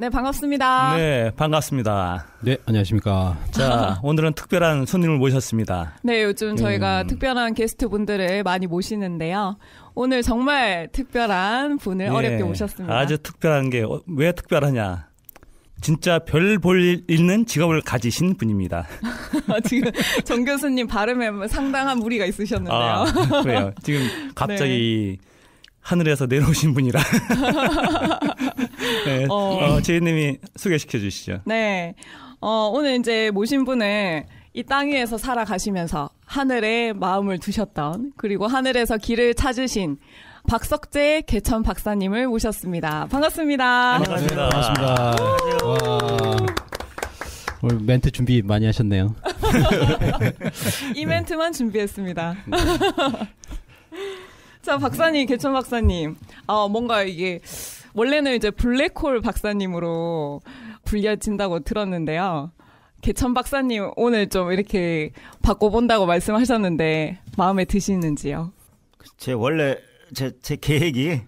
네, 반갑습니다. 네, 반갑습니다. 네, 안녕하십니까. 자, 오늘은 특별한 손님을 모셨습니다. 네, 요즘 저희가 음. 특별한 게스트 분들을 많이 모시는데요. 오늘 정말 특별한 분을 네, 어렵게 모셨습니다. 아주 특별한 게 왜 특별하냐? 진짜 별 볼 있는 직업을 가지신 분입니다. 지금 정 교수님 발음에 상당한 무리가 있으셨는데요. 아, 그래요. 지금 갑자기 네. 하늘에서 내려오신 분이라. 네. 어, 어 제이님이 소개시켜 주시죠. 네. 어, 오늘 이제 모신 분은 이 땅 위에서 살아가시면서 하늘에 마음을 두셨던 그리고 하늘에서 길을 찾으신 박석재 개천 박사님을 모셨습니다. 반갑습니다. 반갑습니다. 반갑습니다. 와. 오늘 멘트 준비 많이 하셨네요. 이 멘트만 준비했습니다. 자, 박사님, 개천 박사님. 아, 뭔가 이게, 원래는 이제 블랙홀 박사님으로 불려진다고 들었는데요. 개천 박사님, 오늘 좀 이렇게 바꿔본다고 말씀하셨는데, 마음에 드시는지요? 제 원래, 제, 제 계획이,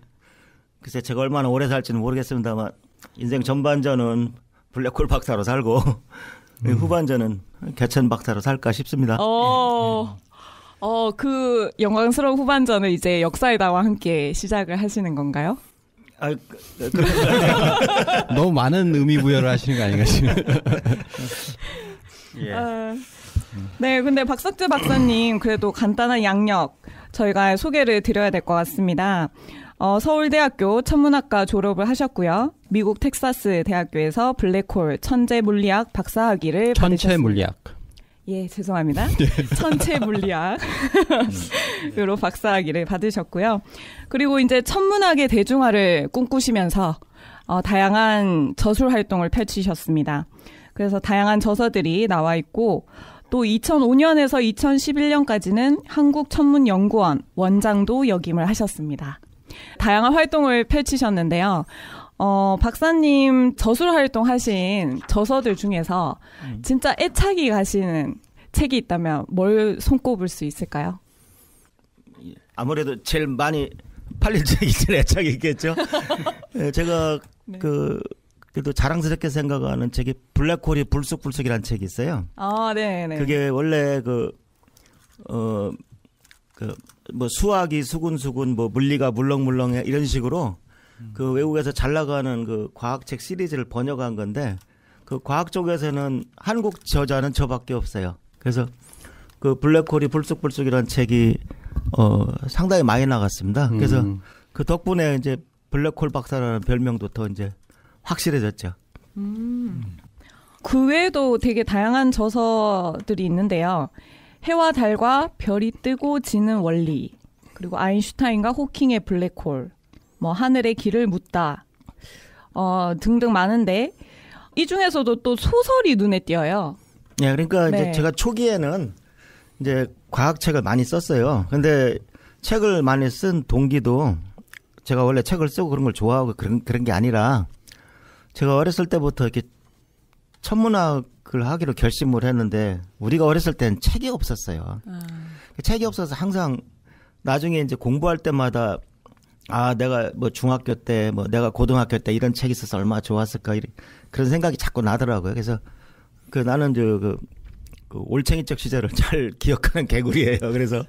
글쎄 제가 얼마나 오래 살지는 모르겠습니다만, 인생 전반전은 블랙홀 박사로 살고, 음. 후반전은 개천 박사로 살까 싶습니다. 어, 어, 그 영광스러운 후반전을 이제 역사의다와 함께 시작을 하시는 건가요? 아, 그, 그, 너무 많은 의미 부여를 하시는 거 아닌가 싶어요. 예. 아, 네, 근데 박석재 박사님 그래도 간단한 양력 저희가 소개를 드려야 될 것 같습니다. 어, 서울대학교 천문학과 졸업을 하셨고요. 미국 텍사스 대학교에서 블랙홀 천재 물리학 박사학위를 천체 받으셨습니다. 물리학. 예, 죄송합니다. 네. 천체 물리학으로 박사학위를 받으셨고요. 그리고 이제 천문학의 대중화를 꿈꾸시면서 어, 다양한 저술 활동을 펼치셨습니다. 그래서 다양한 저서들이 나와 있고 또 2005년에서 2011년까지는 한국천문연구원 원장도 역임을 하셨습니다. 다양한 활동을 펼치셨는데요. 어, 박사님 저술 활동하신 저서들 중에서 음. 진짜 애착이 가시는 책이 있다면 뭘 손꼽을 수 있을까요? 아무래도 제일 많이 팔린 책이 제일 애착이 있겠죠. 네, 제가 네. 그 그래도 자랑스럽게 생각하는 책이 블랙홀이 불쑥불쑥이라는 책이 있어요. 아, 네, 네. 그게 원래 그 어 그 뭐 수학이 수군수군 뭐 물리가 물렁물렁해 이런 식으로 그 외국에서 잘 나가는 그 과학책 시리즈를 번역한 건데 그 과학 쪽에서는 한국 저자는 저밖에 없어요. 그래서 그 블랙홀이 불쑥불쑥이라는 책이 어 상당히 많이 나갔습니다. 그래서 음. 그 덕분에 이제 블랙홀 박사라는 별명도 더 이제 확실해졌죠. 음. 그 외에도 되게 다양한 저서들이 있는데요. 해와 달과 별이 뜨고 지는 원리, 그리고 아인슈타인과 호킹의 블랙홀, 뭐 하늘의 길을 묻다, 어, 등등 많은데 이 중에서도 또 소설이 눈에 띄어요. 예, 그러니까 네. 이제 제가 초기에는 이제 과학책을 많이 썼어요. 근데 책을 많이 쓴 동기도 제가 원래 책을 쓰고 그런 걸 좋아하고 그런 그런 게 아니라 제가 어렸을 때부터 이렇게 천문학을 하기로 결심을 했는데 우리가 어렸을 땐 책이 없었어요. 아. 책이 없어서 항상 나중에 이제 공부할 때마다 아, 내가 뭐 중학교 때, 뭐 내가 고등학교 때 이런 책이 있어서 얼마나 좋았을까, 이런, 그런 생각이 자꾸 나더라고요. 그래서 그 나는 저, 그, 그 올챙이적 시절을 잘 기억하는 개구리예요. 그래서,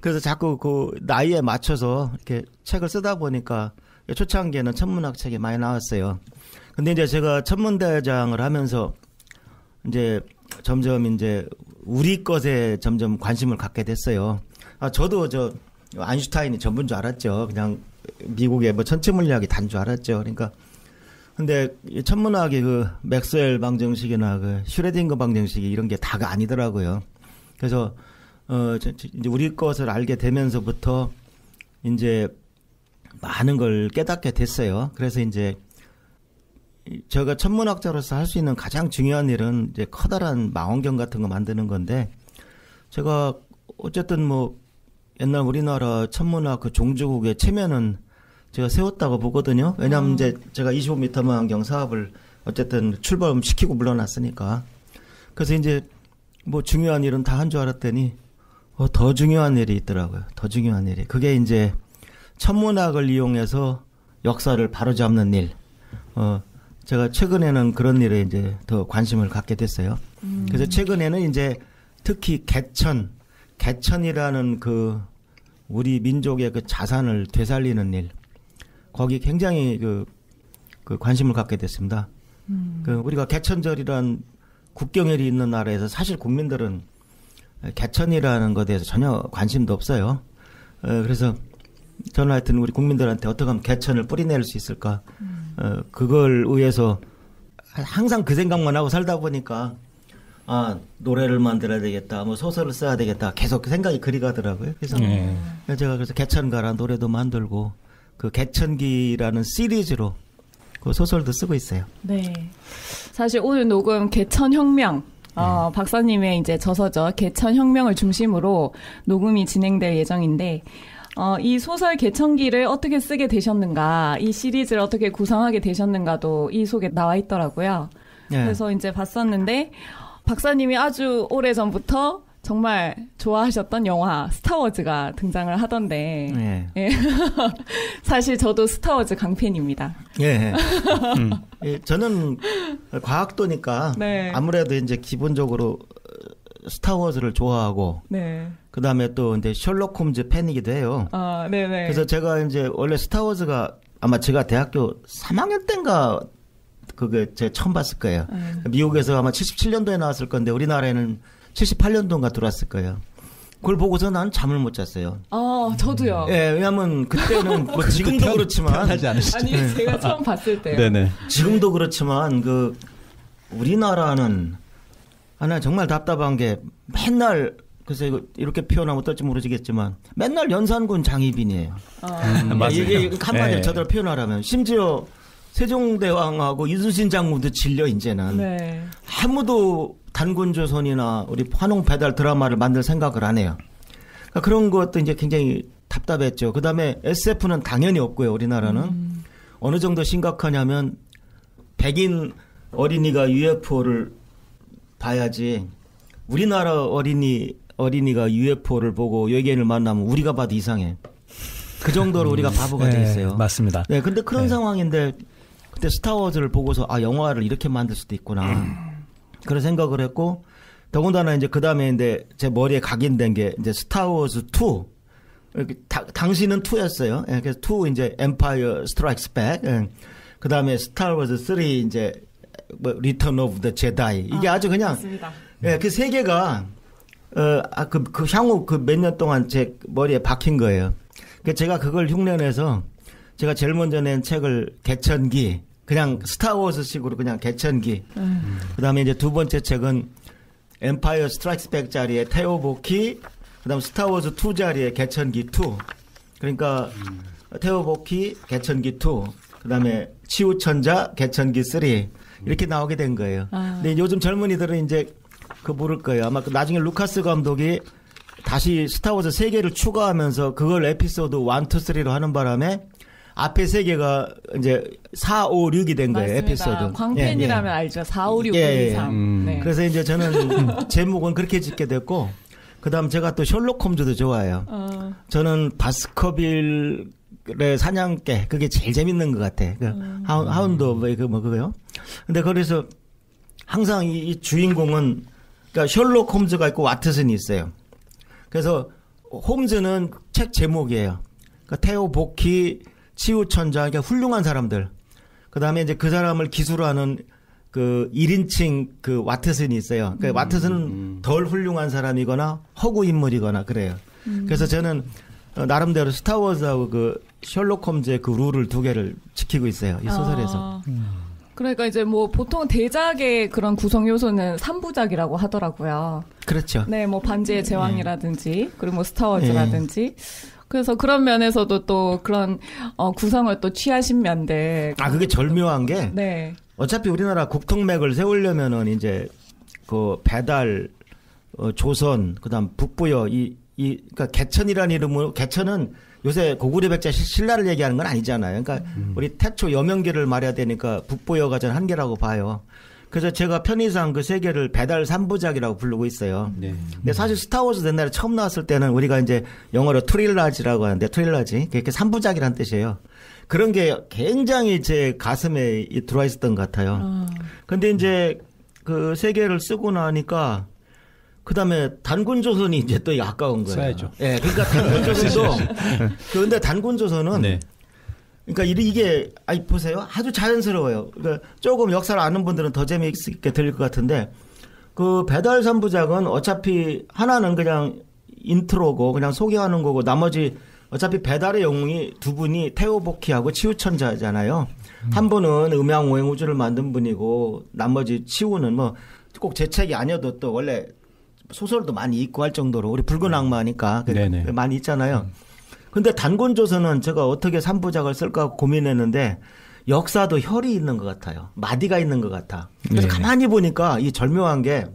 그래서 자꾸 그 나이에 맞춰서 이렇게 책을 쓰다 보니까 초창기에는 천문학 책이 많이 나왔어요. 근데 이제 제가 천문대장을 하면서 이제 점점 이제 우리 것에 점점 관심을 갖게 됐어요. 아, 저도 저 아인슈타인이 전부인 줄 알았죠. 그냥 미국의 뭐 천체 물리학이 단 줄 알았죠. 그러니까 근데 천문학의 그 맥스웰 방정식이나 그 슈레딩거 방정식이 이런 게 다가 아니더라고요. 그래서 어 이제 우리 것을 알게 되면서부터 이제 많은 걸 깨닫게 됐어요. 그래서 이제 제가 천문학자로서 할 수 있는 가장 중요한 일은 이제 커다란 망원경 같은 거 만드는 건데 제가 어쨌든 뭐 옛날 우리나라 천문학 그 종주국의 체면은 제가 세웠다고 보거든요. 왜냐하면 음. 이제 제가 25m 망원경 사업을 어쨌든 출범시키고 물러났으니까. 그래서 이제 뭐 중요한 일은 다 한 줄 알았더니 어, 더 중요한 일이 있더라고요. 더 중요한 일이. 그게 이제 천문학을 이용해서 역사를 바로잡는 일. 어, 제가 최근에는 그런 일에 이제 더 관심을 갖게 됐어요. 그래서 최근에는 이제 특히 개천, 개천이라는 그 우리 민족의 그 자산을 되살리는 일, 거기 굉장히 그, 그 관심을 갖게 됐습니다. 그 우리가 개천절이란 국경일이 있는 나라에서 사실 국민들은 개천이라는 것에 대해서 전혀 관심도 없어요. 어, 그래서 저는 하여튼 우리 국민들한테 어떻게 하면 개천을 뿌리낼 수 있을까. 어, 그걸 위해서 항상 그 생각만 하고 살다 보니까 아, 노래를 만들어야 되겠다. 뭐 소설을 써야 되겠다. 계속 그 생각이 그리 가더라고요. 그래서 예. 제가 그래서 개천가라 노래도 만들고 그 개천기라는 시리즈로 그 소설도 쓰고 있어요. 네. 사실 오늘 녹음 개천혁명, 어, 네. 박사님의 이제 저서죠. 개천혁명을 중심으로 녹음이 진행될 예정인데, 어, 이 소설 개천기를 어떻게 쓰게 되셨는가, 이 시리즈를 어떻게 구성하게 되셨는가도 이 속에 나와 있더라고요. 예. 그래서 이제 봤었는데, 박사님이 아주 오래 전부터 정말 좋아하셨던 영화 스타워즈가 등장을 하던데, 예. 예. 사실 저도 스타워즈 강팬입니다. 예. 예, 저는 과학도니까 네. 아무래도 이제 기본적으로 어, 스타워즈를 좋아하고 네. 그다음에 또 이제 셜록 홈즈 팬이기도 해요. 아, 네네. 그래서 제가 이제 원래 스타워즈가 아마 제가 대학교 3학년 때인가 그게 제가 처음 봤을 거예요. 음. 미국에서 아마 77년도에 나왔을 건데 우리나라에는 78년도인가 들어왔을 거예요. 그걸 보고서 난 잠을 못 잤어요. 아, 저도요. 예, 왜냐면 그때는 뭐 지금도 그렇지만 하지 않으시죠? 아니, 제가 처음 봤을 때요. 네네. 지금도 그렇지만 그 우리나라는 하나 정말 답답한 게 맨날 글쎄 이거 이렇게 표현하면 어떨지 모르겠지만 맨날 연산군 장희빈이에요. 아, 맞아요. 이게 한마디로 예. 저대로 표현하라면 심지어 세종대왕하고 이순신 장군도 질려 이제는 네. 아무도 단군조선이나 우리 환웅 배달 드라마를 만들 생각을 안 해요. 그러니까 그런 것도 이제 굉장히 답답했죠. 그 다음에 SF는 당연히 없고요. 우리나라는 어느 정도 심각하냐면 백인 어린이가 UFO를 봐야지 우리나라 어린이 어린이가 UFO를 보고 외계인을 만나면 우리가 봐도 이상해. 그 정도로 우리가 바보가 돼 예, 있어요. 맞습니다. 네, 근데 그런 네. 상황인데 그때 스타워즈를 보고서 아 영화를 이렇게 만들 수도 있구나 그런 생각을 했고 더군다나 이제 그 다음에 이제 제 머리에 각인된 게 이제 스타워즈 2 이렇게 다- 당시는 2였어요. 예, 그래서 2 이제 Empire Strikes Back. 그 다음에 스타워즈 3 이제 뭐 Return of the Jedi 이게 아, 주 그냥 맞습니다. 예, 그 세 개가 어, 아, 그, 그 향후 그 몇 년 동안 제 머리에 박힌 거예요. 그 제가 그걸 흉내내서 제가 제일 먼저 낸 책을 개천기 그냥 스타워즈식으로 그냥 개천기. 그다음에 이제 두 번째 책은 Empire Strikes Back 자리에 태호복희 그다음 스타워즈 2 자리에 개천기 2. 그러니까 태호복희 개천기 2. 그다음에 치우천자 개천기 3 이렇게 나오게 된 거예요. 아. 근데 요즘 젊은이들은 이제 그 모를 거예요. 아마 그 나중에 루카스 감독이 다시 스타워즈 세개를 추가하면서 그걸 에피소드 1, 2, 3로 하는 바람에 앞에 세 개가 이제 4, 5, 6이 된 거예요. 에피소드. 광팬이라면 예, 예. 알죠. 4, 5, 6, 예, 1, 예. 2, 3. 음. 네. 그래서 이제 저는 제목은 그렇게 짓게 됐고 그다음 제가 또 셜록 홈즈도 좋아해요. 어, 저는 바스커빌의 사냥개 그게 제일 재밌는 것 같아. 그 음. Houn, Hound of 그 뭐 그거요. 근데 그래서 항상 이, 이 주인공은 그러니까 셜록 홈즈가 있고 와트슨이 있어요. 그래서 홈즈는 책 제목이에요. 그러니까 테오 보키, 치우천자, 그러니까 훌륭한 사람들. 그 다음에 이제 그 사람을 기술하는 그 1인칭 그 와트슨이 있어요. 그러니까 와트슨은 덜 훌륭한 사람이거나 허구 인물이거나 그래요. 그래서 저는 어, 나름대로 스타워즈하고 그 셜록 홈즈의 그 룰을 두 개를 지키고 있어요. 이 소설에서. 아, 그러니까 이제 뭐 보통 대작의 그런 구성 요소는 3부작이라고 하더라고요. 그렇죠. 네, 뭐 음. 반지의 제왕이라든지 그리고 뭐 네. 스타워즈라든지 그래서 그런 면에서도 또 그런 어, 구성을 또 취하신 면들. 아, 그게 절묘한 게 네. 어차피 우리나라 국통맥을 세우려면은 이제 그 배달, 어, 조선, 그다음 북부여 이, 이, 그러니까 개천이라는 이름으로 개천은 요새 고구려 백자 시- 신라를 얘기하는 건 아니잖아요. 그러니까 우리 태초 여명계를 말해야 되니까 북부여가 전 한계라고 봐요. 그래서 제가 편의상 그 세 개를 배달 삼부작이라고 부르고 있어요. 네. 근데 사실 스타워즈 옛날에 처음 나왔을 때는 우리가 이제 영어로 trilogy라고 하는데 trilogy 그게 삼부작이라는 뜻이에요. 그런 게 굉장히 제 가슴에 들어와 있었던 것 같아요. 아. 근데 이제 그 세 개를 쓰고 나니까 그다음에 단군 조선이 이제 또 아까운 거예요. 써야죠. 예, 그러니까 단군 조선도 그런데 단군 조선은 네. 그러니까 이- 이게 아니 보세요 아주 자연스러워요. 그러니까 조금 역사를 아는 분들은 더 재미있게 들릴 것 같은데 그 배달 삼부작은 어차피 하나는 그냥 인트로고 그냥 소개하는 거고 나머지 어차피 배달의 영웅이 두 분이 태호복희하고 치우천자잖아요. 한 분은 음양오행 우주를 만든 분이고 나머지 치우는 뭐 꼭 제 책이 아니어도 또 원래 소설도 많이 읽고 할 정도로 우리 붉은 악마니까 그- 네네. 많이 있잖아요. 근데 단군조선은 제가 어떻게 삼부작을 쓸까 고민했는데 역사도 혈이 있는 것 같아요. 마디가 있는 것 같아. 그래서 네네. 가만히 보니까 이 절묘한 게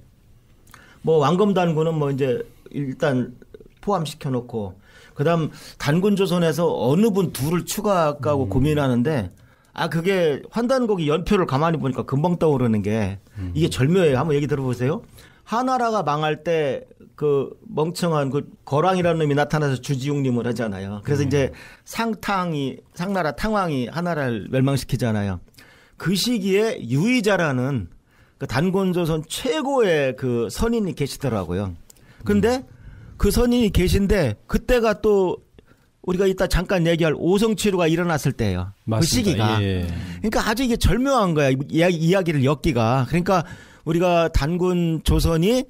뭐 왕검 단군은 뭐 이제 일단 포함시켜 놓고 그다음 단군 조선에서 어느 분 둘을 추가할까고 음. 고민하는데 아 그게 환단곡이 연표를 가만히 보니까 금방 떠오르는 게 음. 이게 절묘해요. 한번 얘기 들어보세요. 하나라가 망할 때 그 멍청한 그 거랑이라는 놈이 나타나서 주지웅님을 하잖아요. 그래서 네. 이제 상탕이 상나라 탕왕이 하나라를 멸망시키잖아요. 그 시기에 유의자라는 그 단곤조선 최고의 그 선인이 계시더라고요. 근데 그 선인이 계신데 그때가 또 우리가 이따 잠깐 얘기할 오성치루가 일어났을 때예요. 그 맞습니다. 시기가. 예. 그러니까 아주 이게 절묘한 거야. 이야기, 이야기를 엮기가. 그러니까 우리가 단군 조선이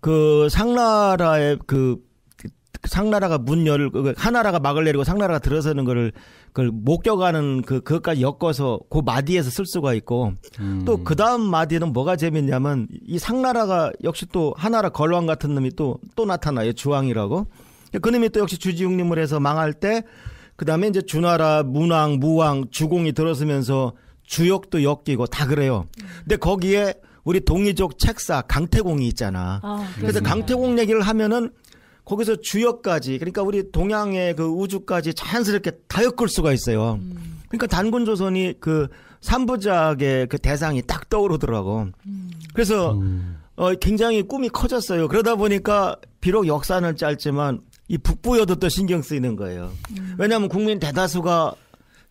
그 상나라의 그 상나라가 문 열을 그 하나라가 막을 내리고 상나라가 들어서는 거를 그걸 목격하는 그 그것까지 엮어서 그 마디에서 쓸 수가 있고 음. 또그 다음 마디는 뭐가 재밌냐면 이 상나라가 역시 또 하나라 걸왕 같은 놈이 또 또 나타나요 주왕이라고 그 놈이 또 역시 주지웅님을 해서 망할 때 그 다음에 이제 주나라 문왕 무왕 주공이 들어서면서 주역도 엮이고 다 그래요. 근데 거기에 우리 동이족 책사 강태공이 있잖아. 아, 그래서. 강태공 얘기를 하면은 거기서 주역까지 그러니까 우리 동양의 그 우주까지 자연스럽게 다 엮을 수가 있어요. 그러니까 단군 조선이 그 삼부작의 그 대상이 딱 떠오르더라고. 그래서 음. 어 굉장히 꿈이 커졌어요. 그러다 보니까 비록 역사는 짧지만 이 북부여도 또 신경 쓰이는 거예요. 왜냐하면 국민 대다수가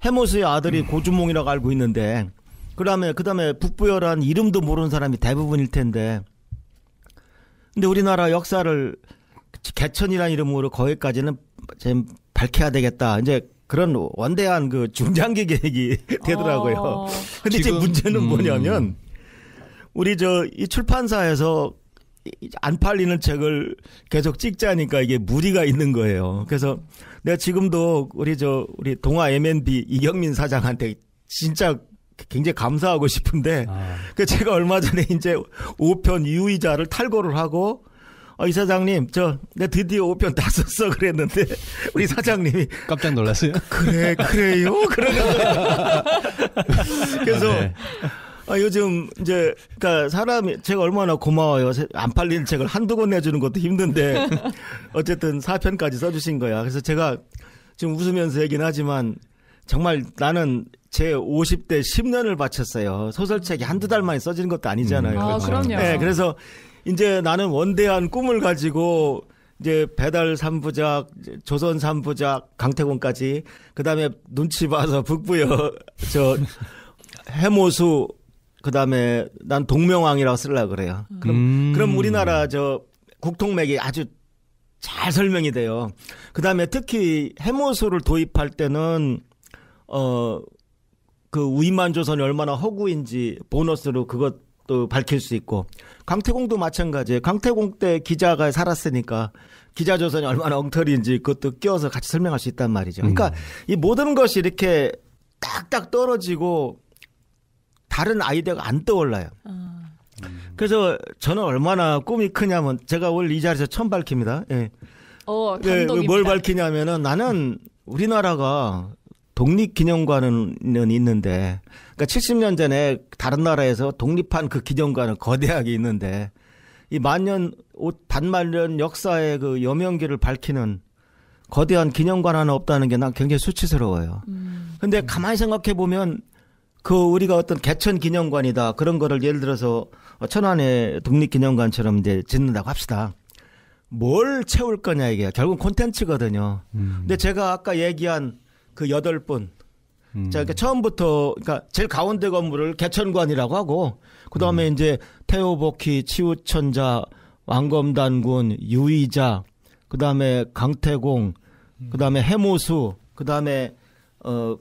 해모수의 아들이 고주몽이라고 알고 있는데 그다음에 그다음에 북부여란 이름도 모르는 사람이 대부분일 텐데 근데 우리나라 역사를 개천이라는 이름으로 거기까지는 좀 밝혀야 되겠다. 이제 그런 원대한 그 중장기 계획이 되더라고요. 어. 근데 이제 지금, 문제는 음. 뭐냐면 우리 저 이 출판사에서 이- 안 팔리는 책을 계속 찍자니까 이게 무리가 있는 거예요. 그래서 내가 지금도 우리 저 우리 동아 M&B 이경민 사장한테 진짜 굉장히 감사하고 싶은데 아, 그 제가 얼마 전에 이제 5편 유의자를 탈고를 하고 어, 이 사장님 저 내 드디어 5편 다 썼어 그랬는데 우리 사장님이 깜짝 놀랐어요. 그래 그래요. 그래서 네. 아, 요즘 이제 그러니까 사람이 제가 얼마나 고마워요. 세- 안 팔리는 책을 한두 권 내주는 것도 힘든데 어쨌든 4편까지 써주신 거야. 그래서 제가 지금 웃으면서 얘기는 하지만 정말 나는 제 50대 10년을 바쳤어요. 소설책이 한두 달 만에 써지는 것도 아니잖아요. 아, 그럼요. 네, 그래서 이제 나는 원대한 꿈을 가지고 이제 배달 3부작, 조선 3부작, 강태공까지 그 다음에 눈치 봐서 북부여 저 해모수 그 다음에 난 동명왕이라고 쓰려고 그래요. 그럼 음. 그럼 우리나라 저 국통맥이 아주 잘 설명이 돼요. 그 다음에 특히 해모수를 도입할 때는 어 그 우이만 조선이 얼마나 허구인지 보너스로 그것도 밝힐 수 있고 강태공도 마찬가지예요. 강태공 때 기자가 살았으니까 기자 조선이 얼마나 엉터리인지 그것도 끼워서 같이 설명할 수 있단 말이죠. 그러니까 이 모든 것이 이렇게 딱딱 떨어지고 다른 아이디어가 안 떠올라요. 아. 그래서 저는 얼마나 꿈이 크냐면 제가 오늘 이 자리에서 처음 밝힙니다. 예. 어, 네, 감동입니다. 뭘 밝히냐면은 나는 우리나라가 독립기념관은 있는데, 그러니까 70년 전에 다른 나라에서 독립한 그 기념관은 거대하게 있는데, 이 만년, 오- 반만년 역사의 그 여명기를 밝히는 거대한 기념관 하나 없다는 게 난 굉장히 수치스러워요. 음. 근데 가만히 생각해 보면 그 우리가 어떤 개천 기념관이다 그런 거를 예를 들어서 천안의 독립기념관처럼 이제 짓는다고 합시다. 뭘 채울 거냐 이게 결국 콘텐츠거든요. 음. 근데 제가 아까 얘기한 그 여덟 분 음. 자, 그러니까 처음부터 그러니까 제일 가운데 건물을 개천관이라고 하고 그 다음에 이제 태호복희, 치우천자, 왕검단군, 유의자, 그 다음에 강태공, 그 다음에 해모수, 그 다음에 어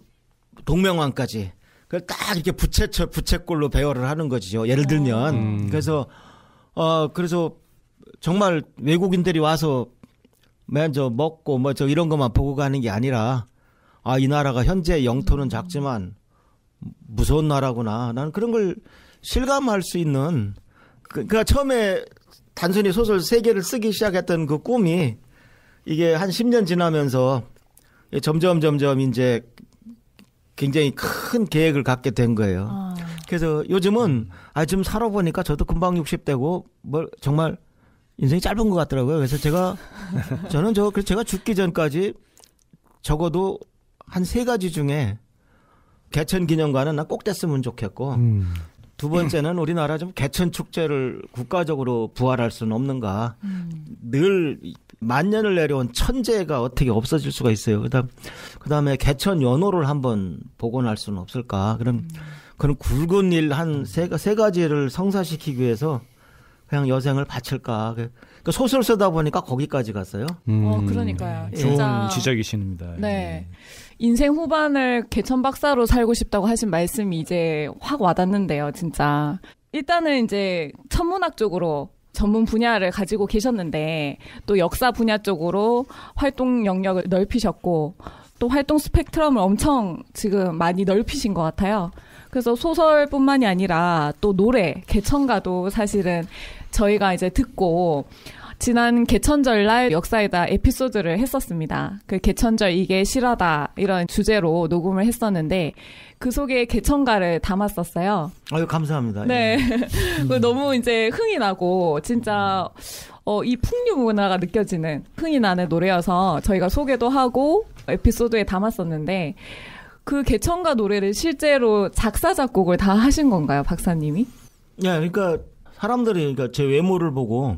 동명왕까지 그걸 딱 이렇게 부채처 부채꼴로 배열을 하는 거죠. 예를 들면 음. 그래서 어 그래서 정말 외국인들이 와서 맨저 먹고 뭐 저 이런 것만 보고 가는 게 아니라 아 이 나라가 현재 영토는 작지만 무서운 나라구나. 나는 그런 걸 실감할 수 있는 그, 그니까 처음에 단순히 소설 세 개를 쓰기 시작했던 그 꿈이 이게 한 10년 지나면서 점점 점점 이제 굉장히 큰 계획을 갖게 된 거예요. 아, 그래서 요즘은 아 좀 살아보니까 저도 금방 60대고 뭘 정말 인생이 짧은 것 같더라고요. 그래서 제가 저는 저 그래서 제가 죽기 전까지 적어도 한 세 가지 중에 개천 기념관은 난꼭 됐으면 좋겠고 음. 두 번째는 우리나라 좀 개천 축제를 국가적으로 부활할 수는 없는가. 늘 만년을 내려온 천재가 어떻게 없어질 수가 있어요. 그다음 그다음에 개천 연호를 한번 복원할 수는 없을까. 그런 그런 굵은 일한세세 가지를 성사시키기 위해서 그냥 여생을 바칠까. 그 소설 쓰다 보니까 거기까지 갔어요. 음. 어, 그러니까요. 좋은 진짜. 지적이십니다. 네. 인생 후반을 개천 박사로 살고 싶다고 하신 말씀이 이제 확 와닿는데요, 진짜. 일단은 이제 천문학 쪽으로 전문 분야를 가지고 계셨는데 또 역사 분야 쪽으로 활동 영역을 넓히셨고 또 활동 스펙트럼을 엄청 지금 많이 넓히신 것 같아요. 그래서 소설뿐만이 아니라 또 노래, 개천가도 사실은 저희가 이제 듣고 지난 개천절 날 역사에다 에피소드를 했었습니다. 그 개천절 이게 실화다 이런 주제로 녹음을 했었는데 그 속에 개천가를 담았었어요. 아유 감사합니다. 네. 예. 그 너무 이제 흥이 나고 진짜 어, 이 풍류 문화가 느껴지는 흥이 나는 노래여서 저희가 소개도 하고 에피소드에 담았었는데 그 개천가 노래를 실제로 작사 작곡을 다 하신 건가요, 박사님이? 예, 그러니까 사람들이 그러니까 제 외모를 보고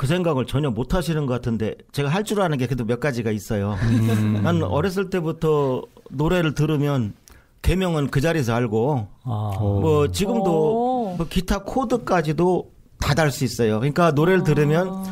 그 생각을 전혀 못 하시는 것 같은데 제가 할 줄 아는 게 그래도 몇 가지가 있어요. 음. 난 어렸을 때부터 노래를 들으면 개명은 그 자리에서 알고 아, 어. 뭐 지금도 오. 뭐 기타 코드까지도 다 달 수 있어요. 그러니까 노래를 들으면 아.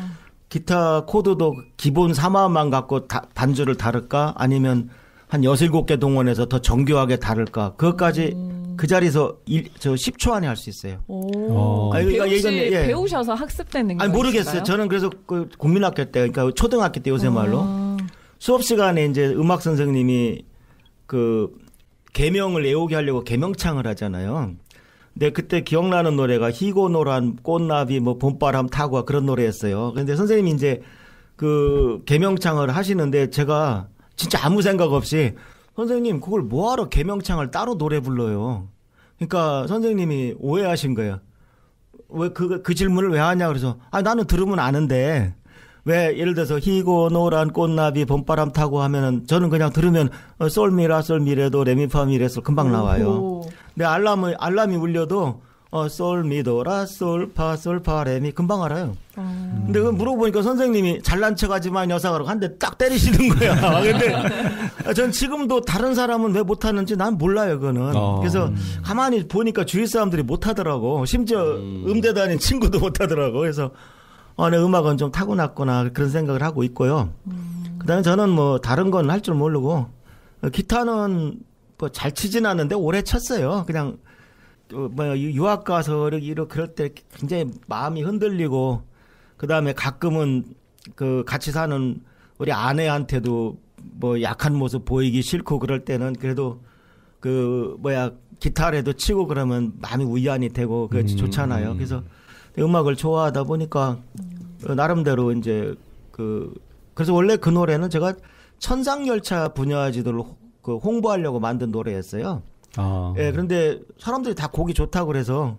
기타 코드도 기본 3화만 갖고 다- 반주를 다룰까 아니면 한 여섯 개 동원해서 더 정교하게 다룰까 그것까지 그 자리에서 일, 저 10초 안에 할 수 있어요. 오. 어. 아니, 그러니까 배우시, 이건, 예. 배우셔서 학습된 능력. 아니 모르겠어요. 저는 그래서 그 국민학교 때 그러니까 초등학교 때 요새 말로 아. 수업 시간에 이제 음악 선생님이 그 개명을 외우게 하려고 개명창을 하잖아요. 근데 그때 기억나는 노래가 희고 노란 꽃나비 뭐 봄바람 타고 그런 노래였어요. 근데 선생님이 이제 그 개명창을 하시는데 제가 진짜 아무 생각 없이 선생님 그걸 뭐하러 개명창을 따로 노래 불러요. 그러니까 선생님이 오해하신 거예요. 왜그그 질문을 왜 하냐 그래서 아 나는 들으면 아는데 왜 예를 들어서 희고 노란 꽃나비 봄바람 타고 하면은 저는 그냥 들으면 어, 솔미라 솔미레도 레미파미레솔 금방 나와요. 오. 근데 알람을 알람이 울려도 어 솔 미도라 솔 파 솔 파 레미 금방 알아요. 어. 근데 그 물어보니까 선생님이 잘난 척하지마 녀석으로 한대 딱 때리시는 거야. 근데 전 지금도 다른 사람은 왜 못하는지 난 몰라요, 그거는. 어. 그래서 가만히 보니까 주위 사람들이 못하더라고. 심지어 음대 다닌 친구도 못하더라고. 그래서 어, 내 음악은 좀 타고났구나 그런 생각을 하고 있고요. 그다음에 저는 뭐 다른 건 할 줄 모르고 어, 기타는 뭐 잘 치진 않는데 오래 쳤어요. 그냥 어, 뭐 유학 가서 이렇게 이렇게 그럴 때 굉장히 마음이 흔들리고 그 다음에 가끔은 그 같이 사는 우리 아내한테도 뭐 약한 모습 보이기 싫고 그럴 때는 그래도 그 뭐야 기타라도 치고 그러면 마음이 우연이 되고 그 음. 좋잖아요. 그래서 음악을 좋아하다 보니까 어, 나름대로 이제 그 그래서 원래 그 노래는 제가 천상열차 분야 지도를 호- 그 홍보하려고 만든 노래였어요. 아. 예, 그런데 사람들이 다 곡이 좋다고 그래서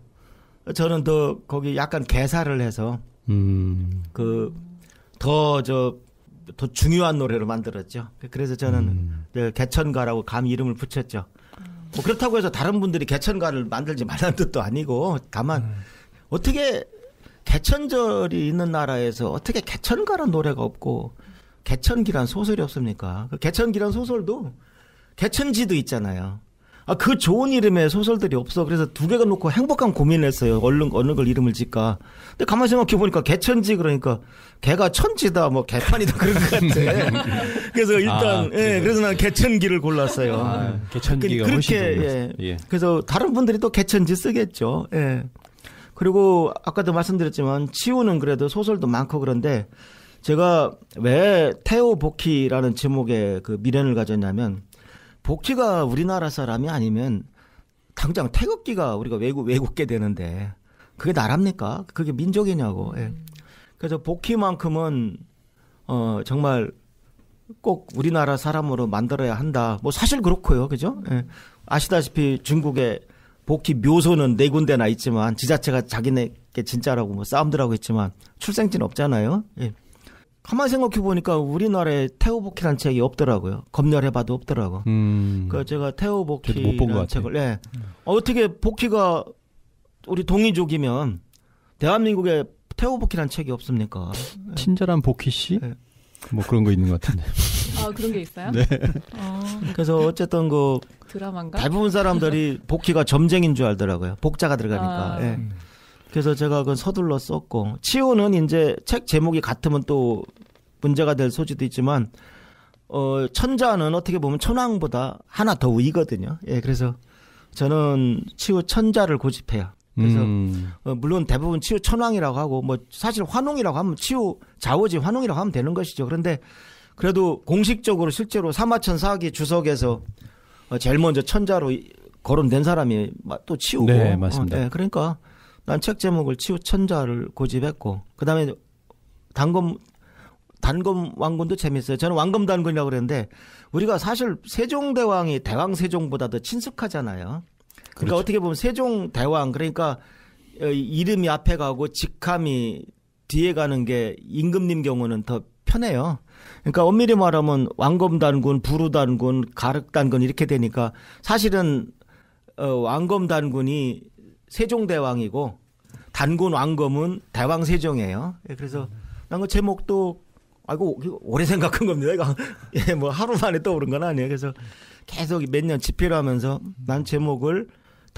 저는 더 거기 약간 개사를 해서 음. 그더 저 더 중요한 노래로 만들었죠. 그래서 저는 음. 네, 개천가라고 감 이름을 붙였죠. 뭐 그렇다고 해서 다른 분들이 개천가를 만들지 말라는 뜻도 아니고 다만 어떻게 개천절이 있는 나라에서 어떻게 개천가란 노래가 없고 개천기란 소설이 없습니까? 그 개천기란 소설도 개천지도 있잖아요. 아, 그 좋은 이름의 소설들이 없어. 그래서 두 개가 놓고 행복한 고민을 했어요. 얼른 어느 걸 이름을 짓까. 근데 가만히 생각해 보니까 개천지 그러니까 개가 천지다 뭐 개판이다 그런 것 같아. 그래서 일단 아, 예, 그래서 난 개천기를 골랐어요. 아, 개천기가 그- 그렇게, 예. 예. 그래서 다른 분들이 또 개천지 쓰겠죠. 예. 그리고 아까도 말씀드렸지만 치우는 그래도 소설도 많고 그런데 제가 왜 태오 복희라는 제목의 그 미련을 가졌냐면 복희가 우리나라 사람이 아니면 당장 태극기가 우리가 외국 외국게 되는데 그게 나랍니까? 그게 민족이냐고. 예. 그래서 복희만큼은 어 정말 꼭 우리나라 사람으로 만들어야 한다. 뭐 사실 그렇고요. 그죠? 예. 아시다시피 중국의 복희 묘소는 네 군데나 있지만 지자체가 자기네 게 진짜라고 뭐 싸움들하고 있지만 출생지는 없잖아요. 예. 가만히 생각해 보니까 우리나라에 태호복희라는 책이 없더라고요. 검열해봐도 없더라고. 음. 그 제가 태호 저도 못본것 복희라는 같아요. 책을 예. 어, 어떻게 복희가 우리 동이족이면 대한민국에 태호 복희라는 책이 없습니까? 친절한 복희 씨? 네. 뭐 그런 거 있는 것 같은데. 아 그런 게 있어요? 네. 어, 그래서 어쨌든 그 드라마인가? 대부분 사람들이 복희가 점쟁인 줄 알더라고요. 복자가 들어가니까. 아. 예. 그래서 제가 그건 서둘러 썼고 치우는 이제 책 제목이 같으면 또 문제가 될 소지도 있지만 어 천자는 어떻게 보면 천왕보다 하나 더 위거든요. 예, 그래서 저는 치우 천자를 고집해요. 그래서 음. 어, 물론 대부분 치우 천왕이라고 하고 뭐 사실 환웅이라고 하면 치우 자오지 환웅이라고 하면 되는 것이죠. 그런데 그래도 공식적으로 실제로 사마천 사기 주석에서 어, 제일 먼저 천자로 이- 거론된 사람이 마- 또 치우고 네, 맞습니다. 어, 네, 그러니까 난 책 제목을 치우 천자를 고집했고 그다음에 단검 단검 왕군도 재밌어요. 저는 왕검 단군이라고 그랬는데 우리가 사실 세종 대왕이 대왕 세종보다 더 친숙하잖아요. 그러니까 그렇죠. 어떻게 보면 세종 대왕 그러니까 어, 이름이 앞에 가고 직함이 뒤에 가는 게 임금님 경우는 더 편해요. 그러니까 엄밀히 말하면 왕검단군, 부루단군, 가륵단군 이렇게 되니까 사실은 어, 왕검단군이 세종대왕이고 단군 왕검은 대왕 세종이에요. 예, 그래서 난그 제목도 아이고 오래 생각한 겁니다. 이거 예, 뭐 하루 만에 떠오른 건 아니에요. 그래서 계속 몇 년 집필을 하면서 난 제목을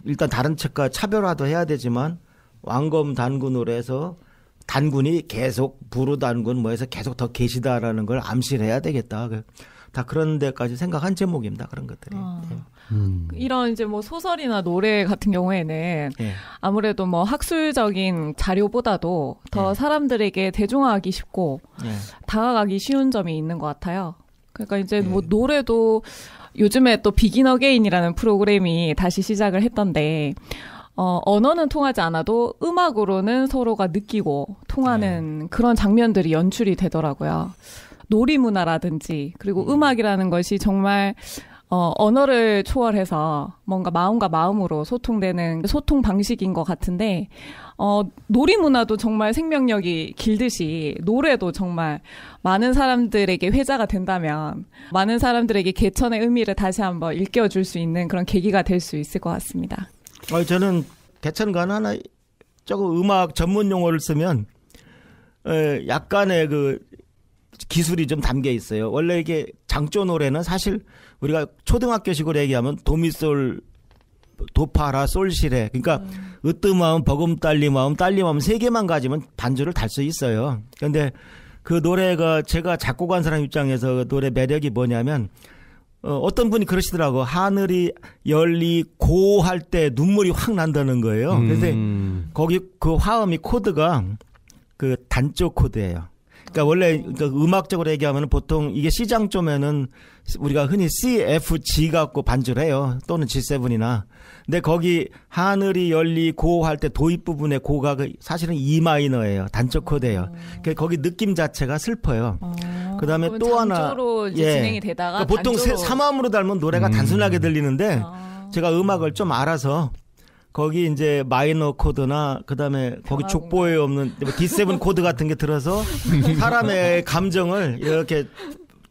일단 다른 책과 차별화도 해야 되지만 왕검 단군으로 해서 단군이 계속 부루 단군 뭐 해서 계속 더 계시다라는 걸 암시를 해야 되겠다. 그- 다 그런 데까지 생각한 제목입니다. 그런 것들이. 아. 음. 이런 이제 뭐 소설이나 노래 같은 경우에는 예. 아무래도 뭐 학술적인 자료보다도 더 네. 사람들에게 대중화하기 쉽고 예. 다가가기 쉬운 점이 있는 것 같아요. 그러니까 이제 네. 뭐 노래도 요즘에 또 비긴 어게인이라는 프로그램이 다시 시작을 했던데 어, 언어는 통하지 않아도 음악으로는 서로가 느끼고 통하는 네. 그런 장면들이 연출이 되더라고요. 놀이 문화라든지 그리고 음악이라는 것이 정말 어, 언어를 초월해서 뭔가 마음과 마음으로 소통되는 소통 방식인 것 같은데, 어, 놀이 문화도 정말 생명력이 길듯이 노래도 정말 많은 사람들에게 회자가 된다면 많은 사람들에게 개천의 의미를 다시 한번 일깨워줄 수 있는 그런 계기가 될 수 있을 것 같습니다. 아, 저는 개천간 하나 조금 음악 전문 용어를 쓰면 에, 약간의 그 기술이 좀 담겨 있어요. 원래 이게 장조 노래는 사실 우리가 초등학교식으로 얘기하면 도미솔 도파라 솔시레 그러니까 으뜸 마음 버금 딸리 마음 딸리 마음 세 개만 가지면 반주를 달 수 있어요. 그런데 그 노래가 제가 작곡한 사람 입장에서 그 노래 매력이 뭐냐면 어, 어떤 분이 그러시더라고 하늘이 열리 고 할 때 눈물이 확 난다는 거예요. 그래서 음. 거기 그 화음이 코드가 그 단조 코드예요. 그러니까 원래 그러니까 음악적으로 얘기하면 보통 이게 C장조면은 우리가 흔히 C, F, G 갖고 반주를 해요. 또는 G7이나. 근데 거기 하늘이 열리고 할 때 도입 부분의 고가 그 사실은 E 마이너예요. 단조 코드예요. 그러니까 거기 느낌 자체가 슬퍼요. 그다음에 그러면 또 하나 예. 진행이 되다가 그러니까 보통 세, 삼음으로 닮은 노래가 음. 단순하게 들리는데 아. 제가 음악을 좀 알아서 거기 이제 마이너 코드나 그다음에 거기. 족보에 없는 뭐 D7 코드 같은 게 들어서 사람의 감정을 이렇게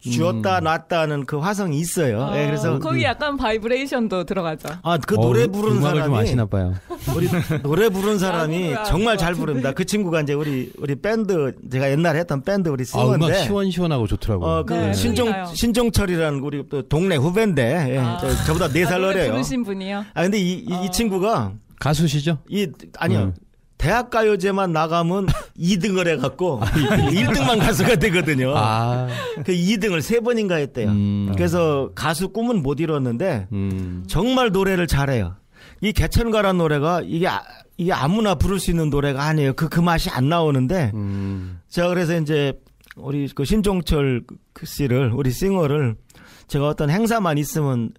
쥐었다 놨다는 그 화성이 있어요. 예, 그래서 아, 거기 약간 바이브레이션도 들어가죠. 아, 그 노래 부르는 음악을 좀 사람이 아시나 봐요. 우리 노래 부르는 사람이 정말 잘것 부릅니다. 그 친구가 이제 우리 우리 밴드 제가 옛날에 했던 밴드 우리 아, 음악 싱어인데 시원시원하고 좋더라고요. 어, 그 네, 신종. 신종철이라는 우리 또 동네 후배인데 예, 아. 저, 저보다 네살 아, 노래 어려요. 부르신 분이요. 아 근데 이, 이, 이 아. 친구가 가수시죠? 이 아니요. 음. 대학 가요제만 나가면 2등을 해갖고 1등만 가수가 되거든요. 아, 그 2등을 세 번인가 했대요. 음. 그래서 가수 꿈은 못 이뤘는데 음. 정말 노래를 잘해요. 이 개천가란 노래가 이게 아, 이게 아무나 부를 수 있는 노래가 아니에요. 그그 맛이 안 나오는데 음. 제가 그래서 이제 우리 그 신종철 그 씨를 우리 싱어를 제가 어떤 행사만 있으면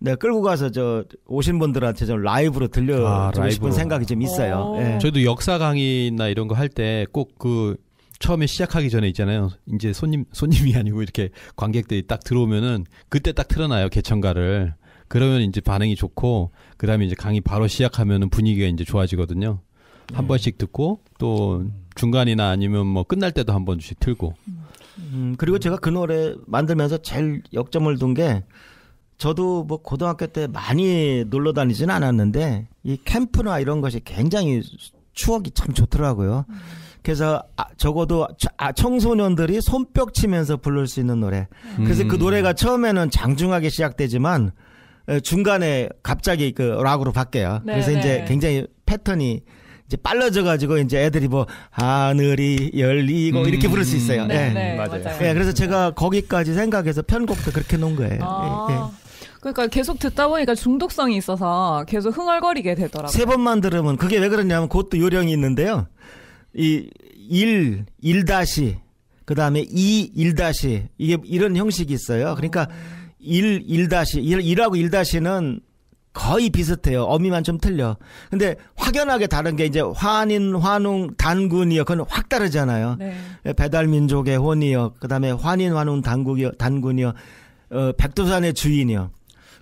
내가 끌고 가서 저 오신 분들한테 좀 라이브로 들려주고 아, 싶은 라이브로. 생각이 좀 있어요. 오. 예. 저희도 역사 강의나 이런 거 할 때 꼭 그 처음에 시작하기 전에 있잖아요. 이제 손님 손님이 아니고 이렇게 관객들이 딱 들어오면은 그때 딱 틀어놔요 개천가를. 그러면 이제 반응이 좋고 그다음에 이제 강의 바로 시작하면은 분위기가 이제 좋아지거든요. 한 번씩 듣고 또 중간이나 아니면 뭐 끝날 때도 한 번씩 틀고. 음, 그리고 제가 그 노래 만들면서 제일 역점을 둔 게 저도 뭐 고등학교 때 많이 놀러 다니지는 않았는데 이 캠프나 이런 것이 굉장히 추억이 참 좋더라고요. 그래서 아, 적어도 저- 아, 청소년들이 손뼉 치면서 부를 수 있는 노래. 그래서 그 음. 노래가 처음에는 장중하게 시작되지만 에, 중간에 갑자기 그 락으로 바뀌어요. 네, 그래서 네. 이제 굉장히 패턴이 이제 빨라져 가지고 이제 애들이 뭐 하늘이 열리고 이렇게 부를 수 있어요. 네, 예. 네, 맞아요. 맞아요. 예, 그래서 제가 거기까지 생각해서 편곡도 그렇게 놓은 거예요. 아, 예, 그러니까 계속 듣다 보니까 중독성이 있어서 계속 흥얼거리게 예. 되더라고요. 세 번만 들으면 그게 왜 그러냐면 그것도 요령이 있는데요. 이 1, 1 다시, 그 다음에 2, 1 다시 이게 이런 형식이 있어요. 그러니까 1, 1 다시, 1, 1하고 1 다시는 거의 비슷해요. 어미만 좀 틀려. 근데 확연하게 다른 게 이제 환인, 환웅, 단군이요. 그건 확 다르잖아요. 네. 예, 배달민족의 혼이요. 그 다음에 환인 환운 단국이요, 단군이요. 어, 백두산의 주인이요.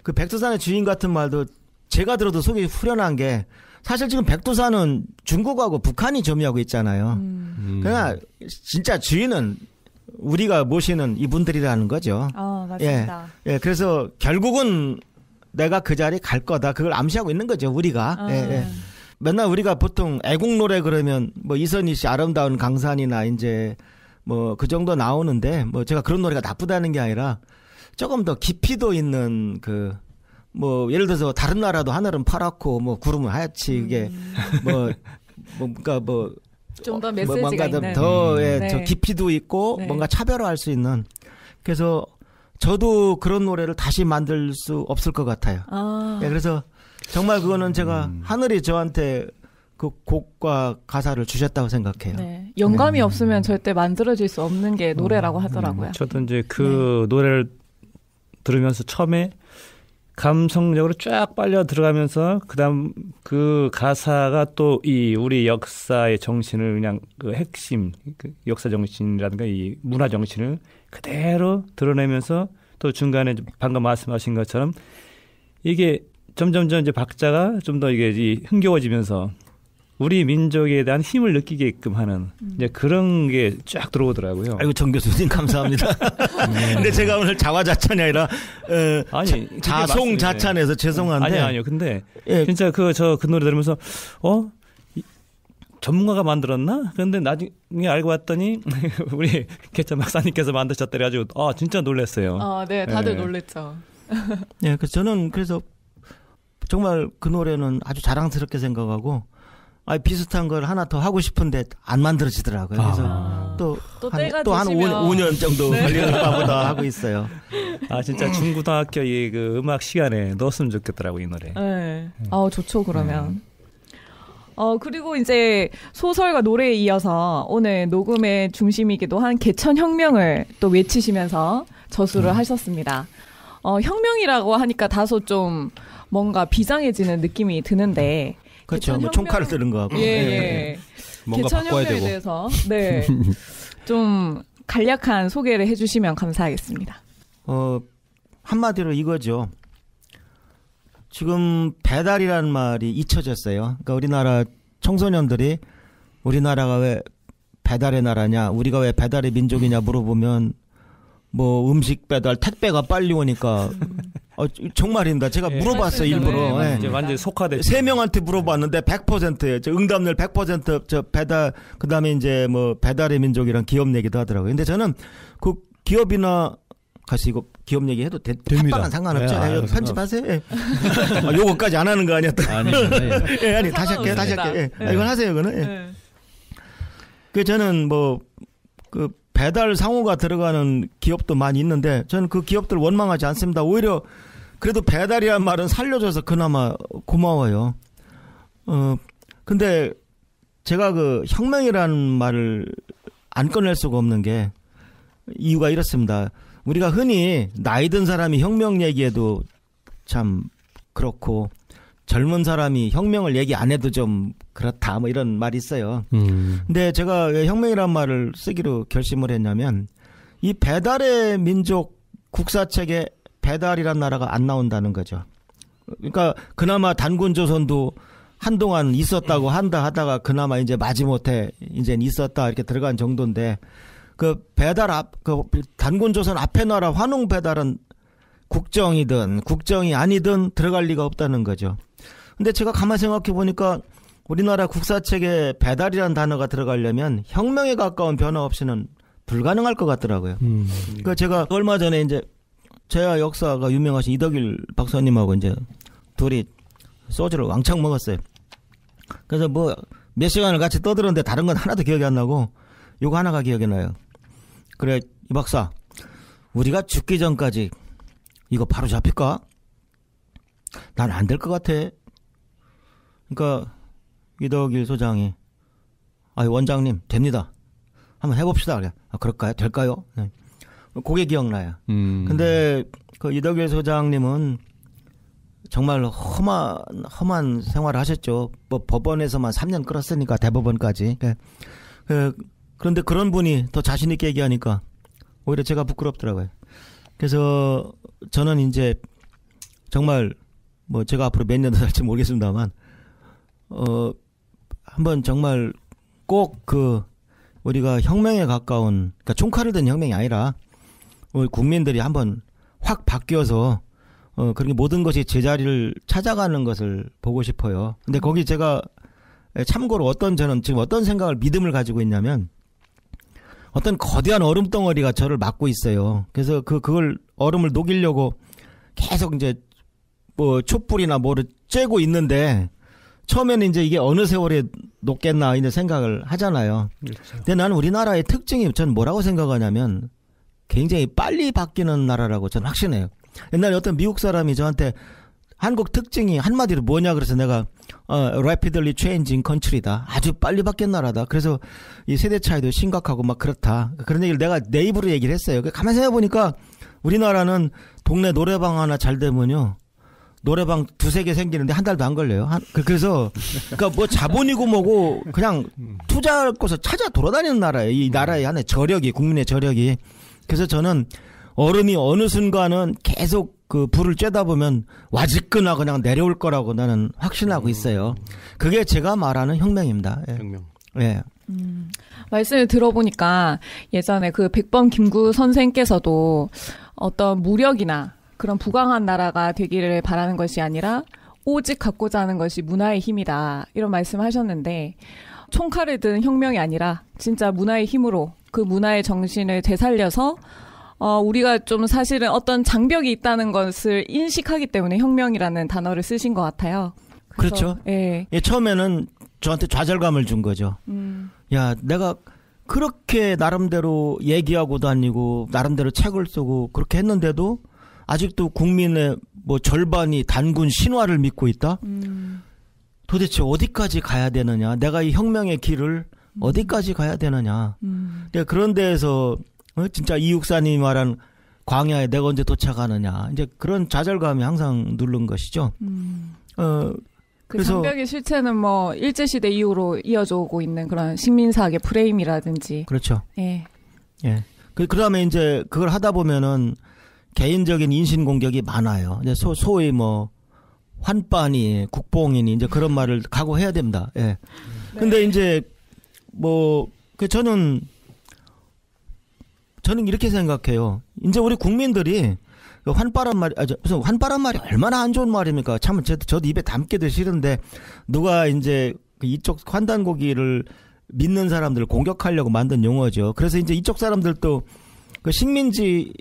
그 백두산의 주인 같은 말도 제가 들어도 속이 후련한 게 사실 지금 백두산은 중국하고 북한이 점유하고 있잖아요. 음. 그러나 진짜 주인은 우리가 모시는 이분들이라는 거죠. 아, 맞습니다. 예, 그래서 결국은 내가 그 자리 갈 거다. 그걸 암시하고 있는 거죠, 우리가. 아, 예, 예. 맨날 우리가 보통 애국 노래 그러면 뭐 이선희 씨 아름다운 강산이나 이제 뭐 그 정도 나오는데 뭐 제가 그런 노래가 나쁘다는 게 아니라 조금 더 깊이도 있는 그 뭐 예를 들어서 다른 나라도 하늘은 파랗고 뭐 구름은 하얗지 이게 뭐 뭔가 뭐 좀더뭐 메시지가 뭔가 있는. 더 예, 네. 저 깊이도 있고 네. 뭔가 차별화할 수 있는 그래서 저도 그런 노래를 다시 만들 수 없을 것 같아요. 아, 예, 그래서 정말 그거는 제가 음. 하늘이 저한테 그 곡과 가사를 주셨다고 생각해요. 네. 영감이 없으면 절대 만들어질 수 없는 게 노래라고 하더라고요. 저도 이제 그 노래를 들으면서 처음에 감성적으로 쫙 빨려 들어가면서 그다음 그 가사가 또 이 우리 역사의 정신을 그냥 그 핵심 그 역사 정신이라든가 이 문화 정신을 그대로 드러내면서 또 중간에 방금 말씀하신 것처럼 이게 점점점 이제 박자가 좀 더 이게 이 흥겨워지면서 우리 민족에 대한 힘을 느끼게끔 하는 이제 그런 게 쫙 들어오더라고요. 아이고 정 교수님 감사합니다. 근데 제가 오늘 자화자찬이 아니라 어, 아니 그게 자송자찬해서 죄송한데 아니요 아니요 근데 예, 진짜 그 저그 노래 들으면서 어 이- 전문가가 만들었나? 근데 나중에 알고 봤더니 우리 개천 박사님께서 만드셨다래 가지고 아 진짜 놀랐어요. 아, 네, 다들 네. 놀랬죠. 예, 그래서 저는 그래서 정말 그 노래는 아주 자랑스럽게 생각하고 아 비슷한 걸 하나 더 하고 싶은데 안 만들어지더라고요. 그래서 아. 또 때가 또한또한 되시면 5년 정도 네. 걸릴까 보다 하고 있어요. 아 진짜 중고등학교 이그 음악 시간에 넣었으면 좋겠더라고 이 노래. 네. 아, 좋죠, 그러면. 어, 그리고 이제 소설과 노래에 이어서 오늘 녹음의 중심이기도 한 개천혁명을 또 외치시면서 저수를 하셨습니다. 어, 혁명이라고 하니까 다소 좀 뭔가 비장해지는 느낌이 드는데. 그렇죠. 뭐 총칼을 들은 거 하고. 예, 예. 뭔가 바꿔야 개천혁명에 되고. 대해서, 네. 좀 간략한 소개를 해 주시면 감사하겠습니다. 어, 한마디로 이거죠. 지금 배달이라는 말이 잊혀졌어요. 그러니까 우리나라 청소년들이 우리나라가 왜 배달의 나라냐, 우리가 왜 배달의 민족이냐 물어보면 뭐 음식 배달 택배가 빨리 오니까 어, 정말입니다. 제가 예. 물어봤어요 맞습니다. 일부러. 네, 예. 이제 완전히 속화돼. 세 명한테 물어봤는데 100%예요. 저 응답률 100%저 배달 그 다음에 이제 뭐 배달의 민족이랑 기업 얘기도 하더라고요. 근데 저는 그 기업이나 가서 이거 기업 얘기 해도 되, 됩니다. 상관없죠. 네, 예, 아, 편집하세요. 예. 아, 요거까지 안 하는 거 아니었다. 아니, 네. 예, 아니 다시 할게요. 다시. 할게요. 예. 아, 네. 이건 하세요. 이거는. 예. 네. 그 저는 뭐 그 배달 상호가 들어가는 기업도 많이 있는데 저는 그 기업들 원망하지 않습니다. 오히려 그래도 배달이란 말은 살려줘서 그나마 고마워요. 어 근데 제가 그 혁명이라는 말을 안 꺼낼 수가 없는 게 이유가 이렇습니다. 우리가 흔히 나이 든 사람이 혁명 얘기해도 참 그렇고 젊은 사람이 혁명을 얘기 안 해도 좀 그렇다 뭐 이런 말이 있어요. 음. 근데 제가 왜 혁명이란 말을 쓰기로 결심을 했냐면 이 배달의 민족 국사책에 배달이란 나라가 안 나온다는 거죠. 그러니까 그나마 단군 조선도 한동안 있었다고 한다 하다가 그나마 이제 마지못해 이제 있었다 이렇게 들어간 정도인데 그 배달 앞 그 단군 조선 앞에 나라 환웅 배달은 국정이든 국정이 아니든 들어갈 리가 없다는 거죠. 근데 제가 가만 생각해 보니까 우리나라 국사책에 배달이라는 단어가 들어가려면 혁명에 가까운 변화 없이는 불가능할 것 같더라고요. 음. 그러니까 제가 얼마 전에 이제 제야 역사가 유명하신 이덕일 박사님하고 이제 둘이 소주를 왕창 먹었어요. 그래서 뭐 몇 시간을 같이 떠들었는데 다른 건 하나도 기억이 안 나고 요거 하나가 기억이 나요. 그래 이 박사 우리가 죽기 전까지 이거 바로 잡힐까? 난 안 될 것 같아. 그러니까 이덕일 소장이 아 원장님 됩니다. 한번 해봅시다. 그래. 아 그럴까요? 될까요? 네. 그게 기억나요. 음. 근데 그 이덕일 소장님은 정말 험한 험한 생활을 하셨죠. 뭐 법원에서만 3년 끌었으니까 대법원까지. 그, 그, 그런데 그런 분이 더 자신 있게 얘기하니까 오히려 제가 부끄럽더라고요. 그래서 저는 이제 정말 뭐 제가 앞으로 몇년더 살지 모르겠습니다만 어 한번 정말 꼭 그 우리가 혁명에 가까운 그러니까 총칼을 든 혁명이 아니라 우리 국민들이 한번 확 바뀌어서 어 그렇게 모든 것이 제자리를 찾아가는 것을 보고 싶어요. 근데 거기 제가 참고로 어떤 저는 지금 어떤 생각을 믿음을 가지고 있냐면 어떤 거대한 얼음 덩어리가 저를 막고 있어요. 그래서 그 그걸 얼음을 녹이려고 계속 이제 뭐 촛불이나 뭐를 쬐고 있는데 처음에는 이제 이게 어느 세월에 녹겠나 이런 생각을 하잖아요. 그렇죠. 근데 나는 우리나라의 특징이 전 뭐라고 생각하냐면 굉장히 빨리 바뀌는 나라라고 저는 확신해요. 옛날에 어떤 미국 사람이 저한테 한국 특징이 한마디로 뭐냐 그래서 내가 어, rapidly changing country다. 아주 빨리 바뀐 나라다. 그래서 이 세대 차이도 심각하고 막 그렇다. 그런 얘기를 내가 내 입으로 얘기를 했어요. 가만히 생각해 보니까 우리나라는 동네 노래방 하나 잘 되면요. 노래방 두세 개 생기는데 한 달도 안 걸려요. 한, 그- 그래서, 그니까 뭐 자본이고 뭐고 그냥 투자할 곳을 찾아 돌아다니는 나라예요. 이 나라의 하나의 저력이, 국민의 저력이. 그래서 저는 얼음이 어느 순간은 계속 그 불을 쬐다 보면 와지끈하 그냥 내려올 거라고 나는 확신하고 있어요. 그게 제가 말하는 혁명입니다. 예. 혁명. 예. 음, 말씀을 들어보니까 예전에 그 백범 김구 선생께서도 어떤 무력이나 그런 부강한 나라가 되기를 바라는 것이 아니라 오직 갖고자 하는 것이 문화의 힘이다. 이런 말씀 하셨는데 총칼을 든 혁명이 아니라 진짜 문화의 힘으로 그 문화의 정신을 되살려서 어, 우리가 좀 사실은 어떤 장벽이 있다는 것을 인식하기 때문에 혁명이라는 단어를 쓰신 것 같아요. 그래서, 그렇죠. 예. 예, 처음에는 저한테 좌절감을 준 거죠. 음, 야, 내가 그렇게 나름대로 얘기하고 다니고 나름대로 책을 쓰고 그렇게 했는데도 아직도 국민의 뭐 절반이 단군 신화를 믿고 있다? 음, 도대체 어디까지 가야 되느냐? 내가 이 혁명의 길을 어디까지 가야 되느냐? 음. 근데 그런 데에서 어? 진짜 이육사님이 말한 광야에 내가 언제 도착하느냐? 이제 그런 좌절감이 항상 누른 것이죠. 음. 어, 그 장벽의 실체는 뭐 일제 시대 이후로 이어져 오고 있는 그런 식민사학의 프레임이라든지 그렇죠. 예. 예. 그, 그 다음에 이제 그걸 하다 보면은 개인적인 인신 공격이 많아요. 이제 소, 소위 뭐, 환빠니, 국뽕이니, 이제 그런 말을 각오해야 됩니다. 예. 근데 이제, 뭐, 그 저는, 저는 이렇게 생각해요. 이제 우리 국민들이 그 환빠란 말이, 아, 저, 무슨 환빠란 말이 얼마나 안 좋은 말입니까? 참, 저도, 저도 입에 담기도 싫은데, 누가 이제 그 이쪽 환단고기를 믿는 사람들을 공격하려고 만든 용어죠. 그래서 이제 이쪽 사람들도 그 식민지,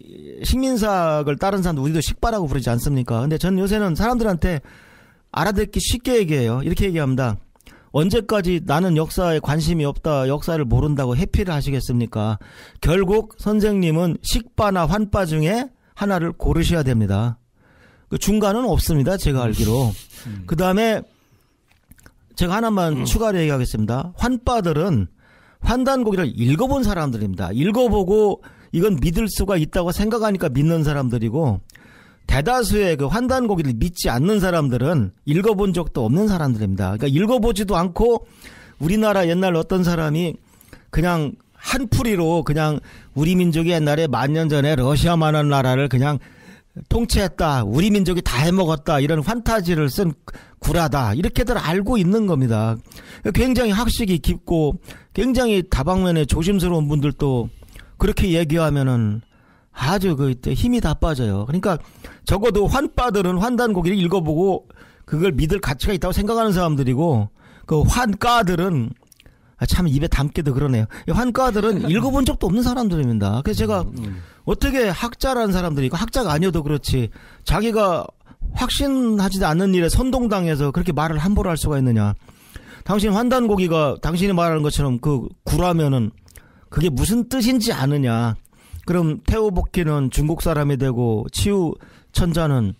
식민사학을 따른 사람들 우리도 식바라고 부르지 않습니까? 근데 저는 요새는 사람들한테 알아듣기 쉽게 얘기해요. 이렇게 얘기합니다. 언제까지 나는 역사에 관심이 없다, 역사를 모른다고 해피를 하시겠습니까? 결국 선생님은 식바나 환바 중에 하나를 고르셔야 됩니다. 그 중간은 없습니다. 제가 알기로. 그 다음에 제가 하나만 추가로 얘기하겠습니다. 환바들은 환단고기를 읽어본 사람들입니다. 읽어보고 이건 믿을 수가 있다고 생각하니까 믿는 사람들이고 대다수의 그 환단 고기를 믿지 않는 사람들은 읽어본 적도 없는 사람들입니다. 그러니까 읽어보지도 않고 우리나라 옛날 어떤 사람이 그냥 한풀이로 그냥 우리 민족이 옛날에 만년 전에 러시아만한 나라를 그냥 통치했다. 우리 민족이 다 해먹었다. 이런 판타지를 쓴 구라다. 이렇게들 알고 있는 겁니다. 굉장히 학식이 깊고 굉장히 다방면에 조심스러운 분들도 그렇게 얘기하면은 아주 그 힘이 다 빠져요. 그러니까 적어도 환빠들은 환단고기를 읽어보고 그걸 믿을 가치가 있다고 생각하는 사람들이고 그 환가들은 아, 참 입에 담기도 그러네요. 환가들은 읽어본 적도 없는 사람들입니다. 그래서 제가 어떻게 학자라는 사람들이 고 학자가 아니어도 그렇지 자기가 확신하지도 않는 일에 선동당해서 그렇게 말을 함부로 할 수가 있느냐. 당신 환단고기가 당신이 말하는 것처럼 그 구라면은 그게 무슨 뜻인지 아느냐. 그럼 태우복기는 중국 사람이 되고 치유 천자는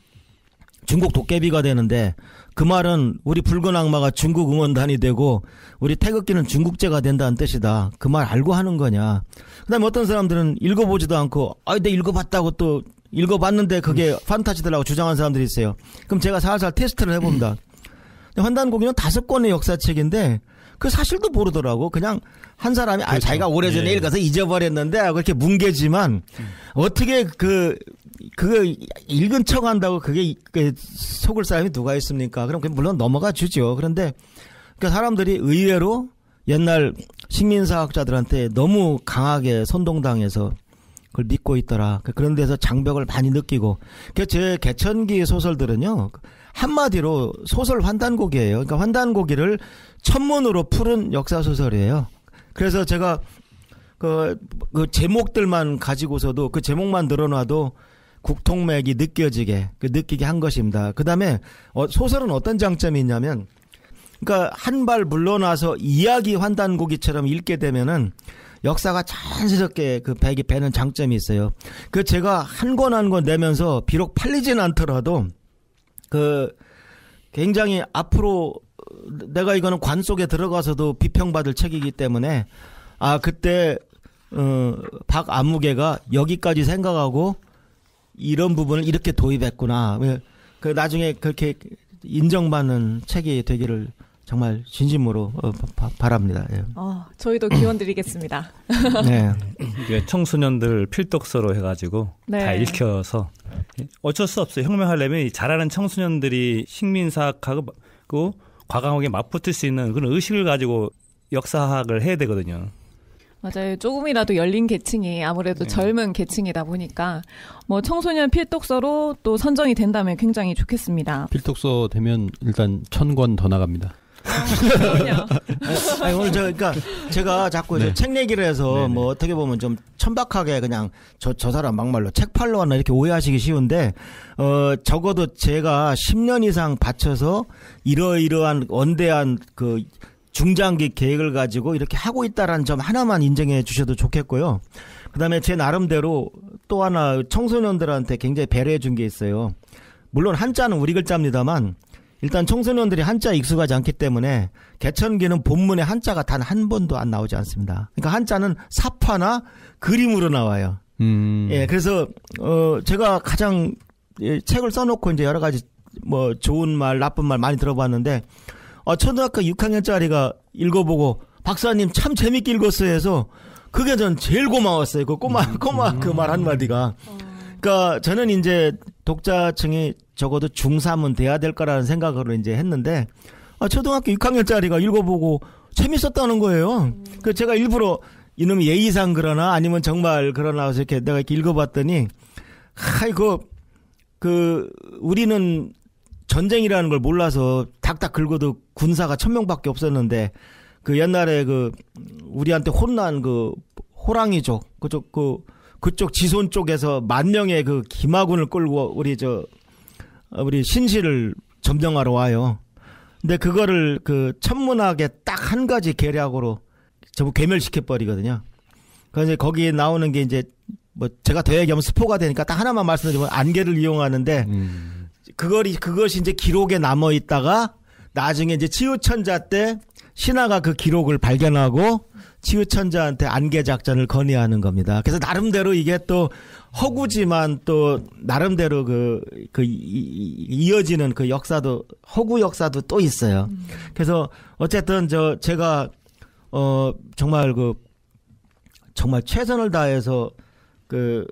중국 도깨비가 되는데 그 말은 우리 붉은 악마가 중국 응원단이 되고 우리 태극기는 중국제가 된다는 뜻이다. 그 말 알고 하는 거냐. 그다음에 어떤 사람들은 읽어보지도 않고 아, 내 읽어봤다고 또 읽어봤는데 그게 음. 판타지들라고 주장하는 사람들이 있어요. 그럼 제가 살살 테스트를 해봅니다. 환단고기는 다섯 권의 역사책인데 그 사실도 모르더라고. 그냥 한 사람이 아, 그렇죠. 아 자기가 오래전에 예. 읽어서 잊어버렸는데 하고 이렇게 뭉개지만 음. 어떻게 그 그거 읽은 척 한다고 그게 그 속을 사람이 누가 있습니까? 그럼 물론 넘어가 주죠. 그런데 그 사람들이 의외로 옛날 식민사학자들한테 너무 강하게 선동당해서 그걸 믿고 있더라. 그런 데서 장벽을 많이 느끼고. 제 개천기 소설들은요. 한마디로 소설 환단고기예요. 그러니까 환단고기를 천문으로 푸른 역사 소설이에요. 그래서 제가 그, 그 제목들만 가지고서도 그 제목만 늘어놔도 국통맥이 느껴지게 그 느끼게 한 것입니다. 그다음에 어, 소설은 어떤 장점이 있냐면 그러니까 한 발 물러나서 이야기 환단고기처럼 읽게 되면은 역사가 자연스럽게 그 백이 배는 장점이 있어요. 그 제가 한 권 한 권 내면서 비록 팔리진 않더라도 그 굉장히 앞으로 내가 이거는 관 속에 들어가서도 비평받을 책이기 때문에 아 그때 어 박 아무개가 여기까지 생각하고 이런 부분을 이렇게 도입했구나. 그 나중에 그렇게 인정받는 책이 되기를 정말 진심으로 어, 바, 랍니다 예. 어, 저희도 기원 드리겠습니다. 네. 청소년들 필독서로 해가지고 네. 다 읽혀서 어쩔 수 없어요. 혁명하려면 잘하는 청소년들이 식민사학하고 과감하게 맞붙을 수 있는 그런 의식을 가지고 역사학을 해야 되거든요. 맞아요. 조금이라도 열린 계층이 아무래도 네. 젊은 계층이다 보니까 뭐 청소년 필독서로 또 선정이 된다면 굉장히 좋겠습니다. 필독서 되면 일단 천 권 더 나갑니다. 아, 니 오늘 저 그러니까 제가 자꾸 네. 책 얘기를 해서 네네. 뭐 어떻게 보면 좀 천박하게 그냥 저 저 사람 막말로 책 팔러 왔나 이렇게 오해하시기 쉬운데 어 적어도 제가 10년 이상 바쳐서 이러이러한 원대한 그 중장기 계획을 가지고 이렇게 하고 있다라는 점 하나만 인정해 주셔도 좋겠고요. 그다음에 제 나름대로 또 하나 청소년들한테 굉장히 배려해 준 게 있어요. 물론 한자는 우리 글자입니다만 일단 청소년들이 한자 익숙하지 않기 때문에 개천기는 본문에 한자가 단 한 번도 안 나오지 않습니다. 그러니까 한자는 사파나 그림으로 나와요. 음. 예, 그래서 어 제가 가장 예, 책을 써놓고 이제 여러 가지 뭐 좋은 말, 나쁜 말 많이 들어봤는데 어, 초등학교 6학년짜리가 읽어보고 박사님 참 재밌게 읽었어요 해서 그게 전 제일 고마웠어요. 그 꼬마 음. 꼬마 그 말 한마디가. 그러니까 저는 이제 독자층이 적어도 중3은 돼야 될 거라는 생각으로 이제 했는데 아, 초등학교 6학년짜리가 읽어보고 재밌었다는 거예요. 그 제가 일부러 이놈이 예의상 그러나 아니면 정말 그러나 이렇게 내가 이렇게 읽어봤더니 아이고 그 우리는 전쟁이라는 걸 몰라서 닥닥 긁어도 군사가 천 명밖에 없었는데 그 옛날에 그 우리한테 혼난 그 호랑이족 그쪽 그 그쪽 지손 쪽에서 만 명의 그 기마군을 끌고 우리 저 우리 신실을 점령하러 와요. 근데 그거를 그 천문학의 딱 한 가지 계략으로 전부 괴멸시켜 버리거든요. 그래서 거기에 나오는 게 이제 뭐 제가 더 얘기하면 스포가 되니까 딱 하나만 말씀드리면 안개를 이용하는데 음. 그걸 그것이 이제 기록에 남아 있다가 나중에 이제 치유천자 때 신하가 그 기록을 발견하고 치유천자한테 안개 작전을 건의하는 겁니다. 그래서 나름대로 이게 또 허구지만 또 나름대로 그, 그 이- 이- 이어지는 그 역사도 허구 역사도 또 있어요. 그래서 어쨌든 저 제가 어 정말 그 정말 최선을 다해서 그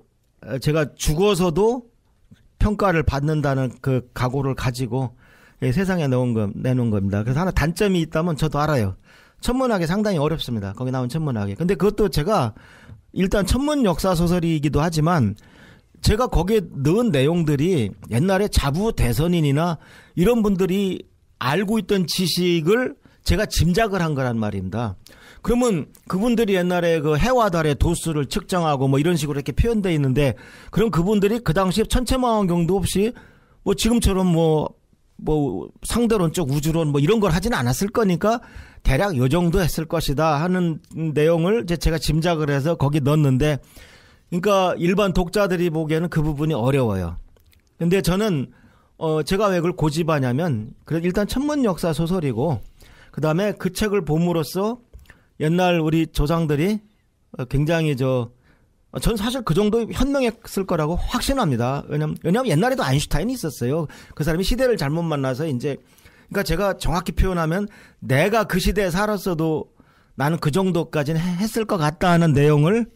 제가 죽어서도 평가를 받는다는 그 각오를 가지고 예, 세상에 내온 거, 내놓은 겁니다. 그래서 하나 단점이 있다면 저도 알아요. 천문학이 상당히 어렵습니다. 거기 나온 천문학이. 근데 그것도 제가 일단 천문 역사 소설이기도 하지만 제가 거기에 넣은 내용들이 옛날에 자부 대선인이나 이런 분들이 알고 있던 지식을 제가 짐작을 한 거란 말입니다. 그러면 그분들이 옛날에 그 해와 달의 도수를 측정하고 뭐 이런 식으로 이렇게 표현돼 있는데 그럼 그분들이 그 당시에 천체망원경도 없이 뭐 지금처럼 뭐 뭐 상대론적 우주론 뭐 이런 걸 하지는 않았을 거니까 대략 요 정도 했을 것이다 하는 내용을 이제 제가 짐작을 해서 거기 넣었는데 그러니까 일반 독자들이 보기에는 그 부분이 어려워요. 근데 저는 어 제가 왜 그걸 고집하냐면 그래 일단 천문 역사 소설이고 그다음에 그 책을 봄으로써 옛날 우리 조상들이 어, 굉장히 저 어, 전 사실 그 정도 현명했을 거라고 확신합니다. 왜냐면, 왜냐면 옛날에도 아인슈타인이 있었어요. 그 사람이 시대를 잘못 만나서 이제, 그러니까 제가 정확히 표현하면 내가 그 시대에 살았어도 나는 그 정도까지는 해- 했을 것 같다 하는 내용을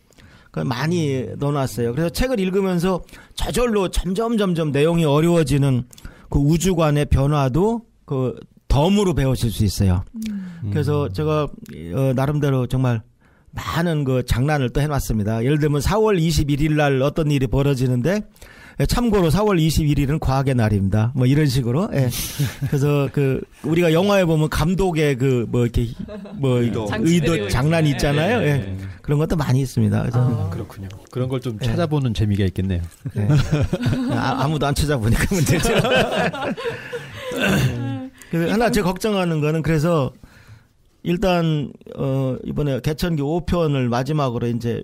그 많이 넣어놨어요. 그래서 책을 읽으면서 저절로 점점 점점 내용이 어려워지는 그 우주관의 변화도 그 덤으로 배우실 수 있어요. 그래서 제가 어, 나름대로 정말 많은 그 장난을 또 해놨습니다. 예를 들면 4월 21일 날 어떤 일이 벌어지는데 예, 참고로 4월 21일은 과학의 날입니다. 뭐 이런 식으로. 예. 그래서 그 우리가 영화에 보면 감독의 그 뭐 이렇게 뭐 의도, 장치들이 장난 이 있잖아요. 네, 예. 네. 그런 것도 많이 있습니다. 그래서 아. 그렇군요. 그런 걸좀 네. 찾아보는 재미가 있겠네요. 예. 아, 아무도 안 찾아보니까 문제죠. 그래서 하나 제가 걱정하는 거는 그래서 일단 어 이번에 개천기 5편을 마지막으로 이제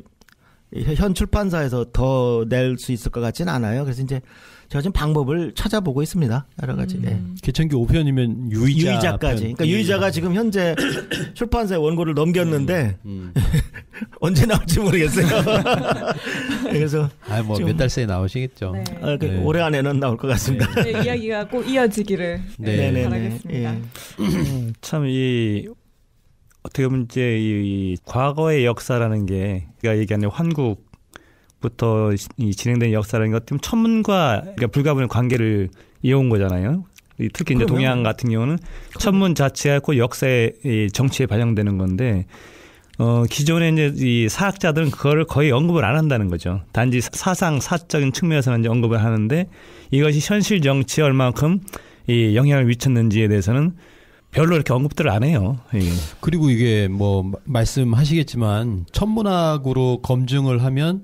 현 출판사에서 더 낼 수 있을 것 같지는 않아요. 그래서 이제 제가 지금 방법을 찾아보고 있습니다. 여러 가지. 예. 개천기 5편이면 유의자 유의자까지. 편. 그러니까 유의자가 지금 현재 출판사에 원고를 넘겼는데 음. 언제 나올지 모르겠어요. 그래서 아뭐 좀- 몇달 새에 나오시겠죠. 네. 어, 그 네. 올해 안에는 나올 것 같습니다. 네, 이야기가 꼭 이어지기를 네. 네. 바라겠습니다. 예. 참이 어떻게 보면 이제 이, 이 과거의 역사라는 게 그러니까 얘기하는 환국 부터 이 진행된 역사라는 게 어떻게 보면 천문과 그러니까 불가분의 관계를 이어온 거잖아요. 이 특히 이제 그럼요. 동양 같은 경우는 천문 자체가 그 역사의 이 정치에 반영되는 건데 어 기존에 이제 이 사학자들은 그거를 거의 언급을 안 한다는 거죠. 단지 사상 사적인 측면에서는 이제 언급을 하는데 이것이 현실 정치에 얼만큼 이 영향을 미쳤는지에 대해서는 별로 이렇게 언급들을 안 해요. 예. 그리고 이게 뭐 마- 말씀하시겠지만 천문학으로 검증을 하면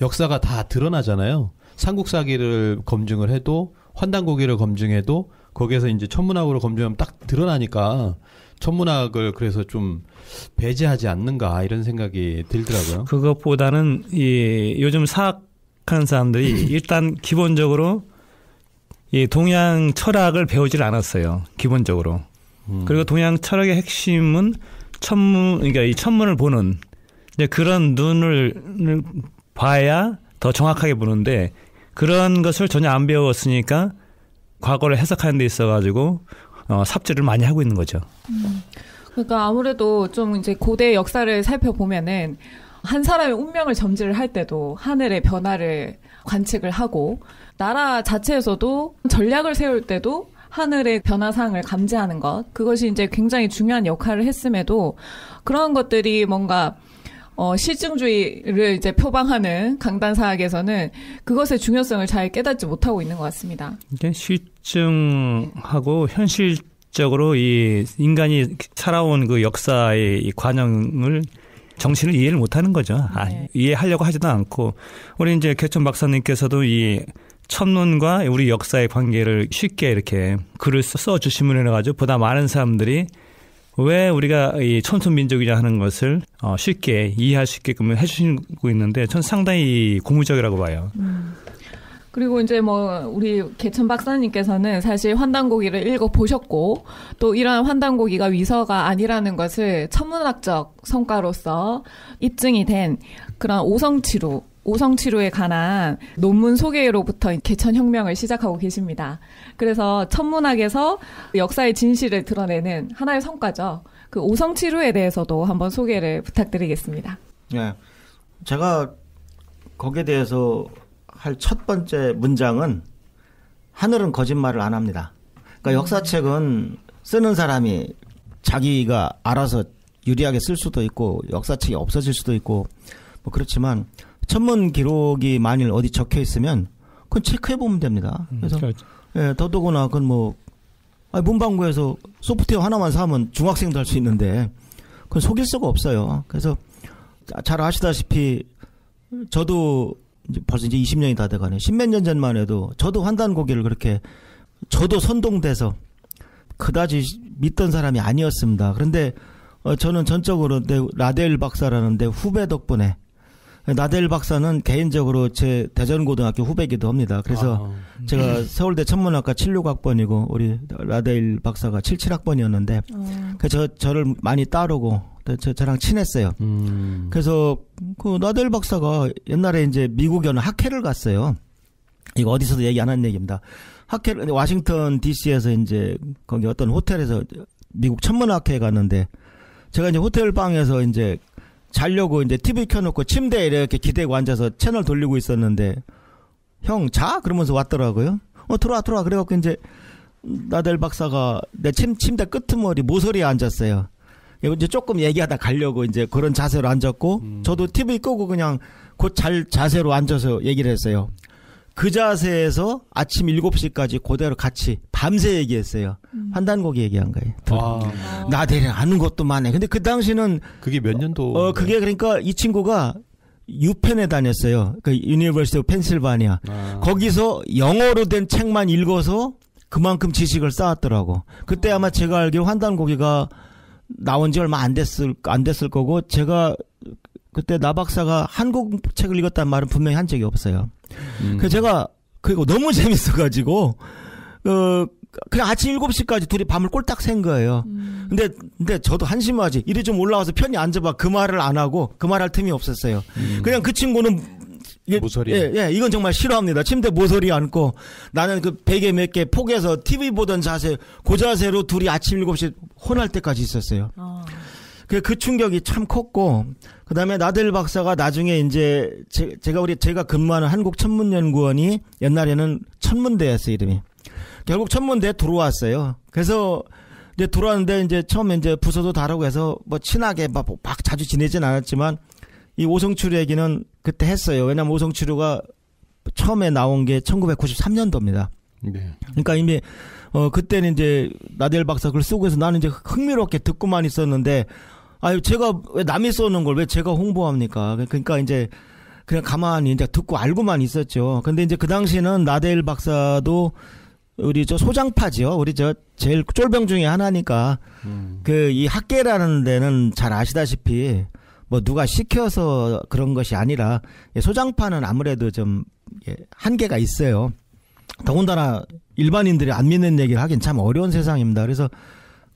역사가 다 드러나잖아요. 삼국사기를 검증을 해도 환단고기를 검증해도 거기에서 이제 천문학으로 검증하면 딱 드러나니까 천문학을 그래서 좀 배제하지 않는가 이런 생각이 들더라고요. 그것보다는 이 요즘 사학하는 사람들이 일단 기본적으로 이 동양 철학을 배우질 않았어요. 기본적으로. 음. 그리고 동양 철학의 핵심은 천문, 그러니까 이 천문을 보는 이제 그런 눈을 을 봐야 더 정확하게 보는데 그런 것을 전혀 안 배웠으니까 과거를 해석하는 데 있어 가지고 어, 삽질을 많이 하고 있는 거죠. 그러니까 아무래도 좀 이제 고대 역사를 살펴보면은 한 사람의 운명을 점지를 할 때도 하늘의 변화를 관측을 하고 나라 자체에서도 전략을 세울 때도 하늘의 변화상을 감지하는 것 그것이 이제 굉장히 중요한 역할을 했음에도 그런 것들이 뭔가 어, 실증주의를 이제 표방하는 강단 사학에서는 그것의 중요성을 잘 깨닫지 못하고 있는 것 같습니다. 이게 실증하고 현실 적으로 이 인간이 살아온 그 역사의 이 관영을 정신을 이해를 못하는 거죠. 아, 네. 이해하려고 하지도 않고 우리 이제 개천 박사님께서도 이 천문과 우리 역사의 관계를 쉽게 이렇게 글을 써 주심을 해가지고 보다 많은 사람들이 왜 우리가 이 천수 민족이냐 하는 것을 어, 쉽게 이해할 수 있게끔 해주시고 있는데 전 상당히 고무적이라고 봐요. 그리고 이제 뭐 우리 개천 박사님께서는 사실 환단고기를 읽어 보셨고 또 이러한 환단고기가 위서가 아니라는 것을 천문학적 성과로서 입증이 된 그런 오성치루 오성치루에 관한 논문 소개로부터 개천 혁명을 시작하고 계십니다. 그래서 천문학에서 역사의 진실을 드러내는 하나의 성과죠. 그 오성치루에 대해서도 한번 소개를 부탁드리겠습니다. 예. 제가 거기에 대해서 할 첫 번째 문장은 하늘은 거짓말을 안 합니다. 그러니까 역사책은 쓰는 사람이 자기가 알아서 유리하게 쓸 수도 있고 역사책이 없어질 수도 있고 뭐 그렇지만 천문 기록이 만일 어디 적혀 있으면 그건 체크해 보면 됩니다. 그래서 그렇죠. 예, 더더구나 그건 뭐 아니, 문방구에서 소프트웨어 하나만 사면 중학생도 할 수 있는데 그건 속일 수가 없어요. 그래서 자- 잘 아시다시피 저도 이제 벌써 이제 20년이 다 돼가네. 십몇 년 전만 해도 저도 환단 고기를 그렇게 저도 선동돼서 그다지 믿던 사람이 아니었습니다. 그런데 어, 저는 전적으로 내 라델 박사라는 내 후배 덕분에 나델 박사는 개인적으로 제 대전고등학교 후배기도 합니다. 그래서 아, 제가 서울대 천문학과 76학번이고 우리 라데일 박사가 77학번이었는데 그저 저를 많이 따르고 또 저, 저랑 친했어요. 음. 그래서 그 나델 박사가 옛날에 이제 미국에 어느 학회를 갔어요. 이거 어디서도 얘기 안 한 얘기입니다. 학회를 와싱턴 D.C.에서 이제 거기 어떤 호텔에서 미국 천문학회에 갔는데 제가 이제 호텔 방에서 이제 자려고 이제 TV 켜놓고 침대에 이렇게 기대고 앉아서 채널 돌리고 있었는데 형 자? 그러면서 왔더라고요. 어 들어와 들어와 그래갖고 이제 나델 박사가 내 침, 침대 끄트머리 모서리에 앉았어요. 이제 조금 얘기하다 가려고 이제 그런 자세로 앉았고 음. 저도 TV 끄고 그냥 곧 잘 자세로 앉아서 얘기를 했어요. 그 자세에서 아침 7시까지 그대로 같이 밤새 얘기했어요. 환단고기 얘기한 거예요. 아, 나 대리 아는 것도 많네. 근데 그 당시는 그게 몇 년도? 어 그게 그러니까 이 친구가 유펜에 다녔어요. 그 University Pennsylvania. 아. 거기서 영어로 된 책만 읽어서 그만큼 지식을 쌓았더라고. 그때 아마 제가 알기로 환단고기가 나온 지 얼마 안 됐을 안 됐을 거고 제가 그때 나 박사가 한국 책을 읽었다는 말은 분명히 한 적이 없어요. 음. 그 제가 그리고 너무 재밌어가지고 어 그냥 아침 7시까지 둘이 밤을 꼴딱 샌 거예요. 근데 근데 저도 한심하지. 이리 좀 올라와서 편히 앉아봐. 그 말을 안 하고 그 말 할 틈이 없었어요. 음. 그냥 그 친구는 이게- 모서리. 예, 예, 이건 정말 싫어합니다. 침대 모서리 앉고 나는 그 베개 몇 개 포개서 TV 보던 자세, 그 자세로 둘이 아침 7시 혼할 때까지 있었어요. 아, 그, 그 충격이 참 컸고, 그 다음에 나델 박사가 나중에 이제, 제, 제가 우리, 제가 근무하는 한국 천문연구원이 옛날에는 천문대였어요, 이름이. 결국 천문대에 들어왔어요. 그래서, 이제 들어왔는데, 이제 처음에 이제 부서도 다르고 해서, 뭐, 친하게 막, 막 자주 지내진 않았지만, 이 오성추류 얘기는 그때 했어요. 왜냐면 오성추류가 처음에 나온 게 1993년도입니다. 네. 그러니까 이미 어 그때는 이제 나델 박사 글 쓰고 해서 나는 이제 흥미롭게 듣고만 있었는데 아유 제가 왜 남이 써놓은 걸 왜 제가 홍보합니까? 그러니까 이제 그냥 가만히 이제 듣고 알고만 있었죠. 근데 이제 그 당시는 나델 박사도 우리 저 소장파지요. 우리 저 제일 쫄병 중에 하나니까 음. 그이 학계라는 데는 잘 아시다시피 뭐 누가 시켜서 그런 것이 아니라 예, 소장파는 아무래도 좀 예, 한계가 있어요. 더군다나 일반인들이 안 믿는 얘기를 하긴 참 어려운 세상입니다. 그래서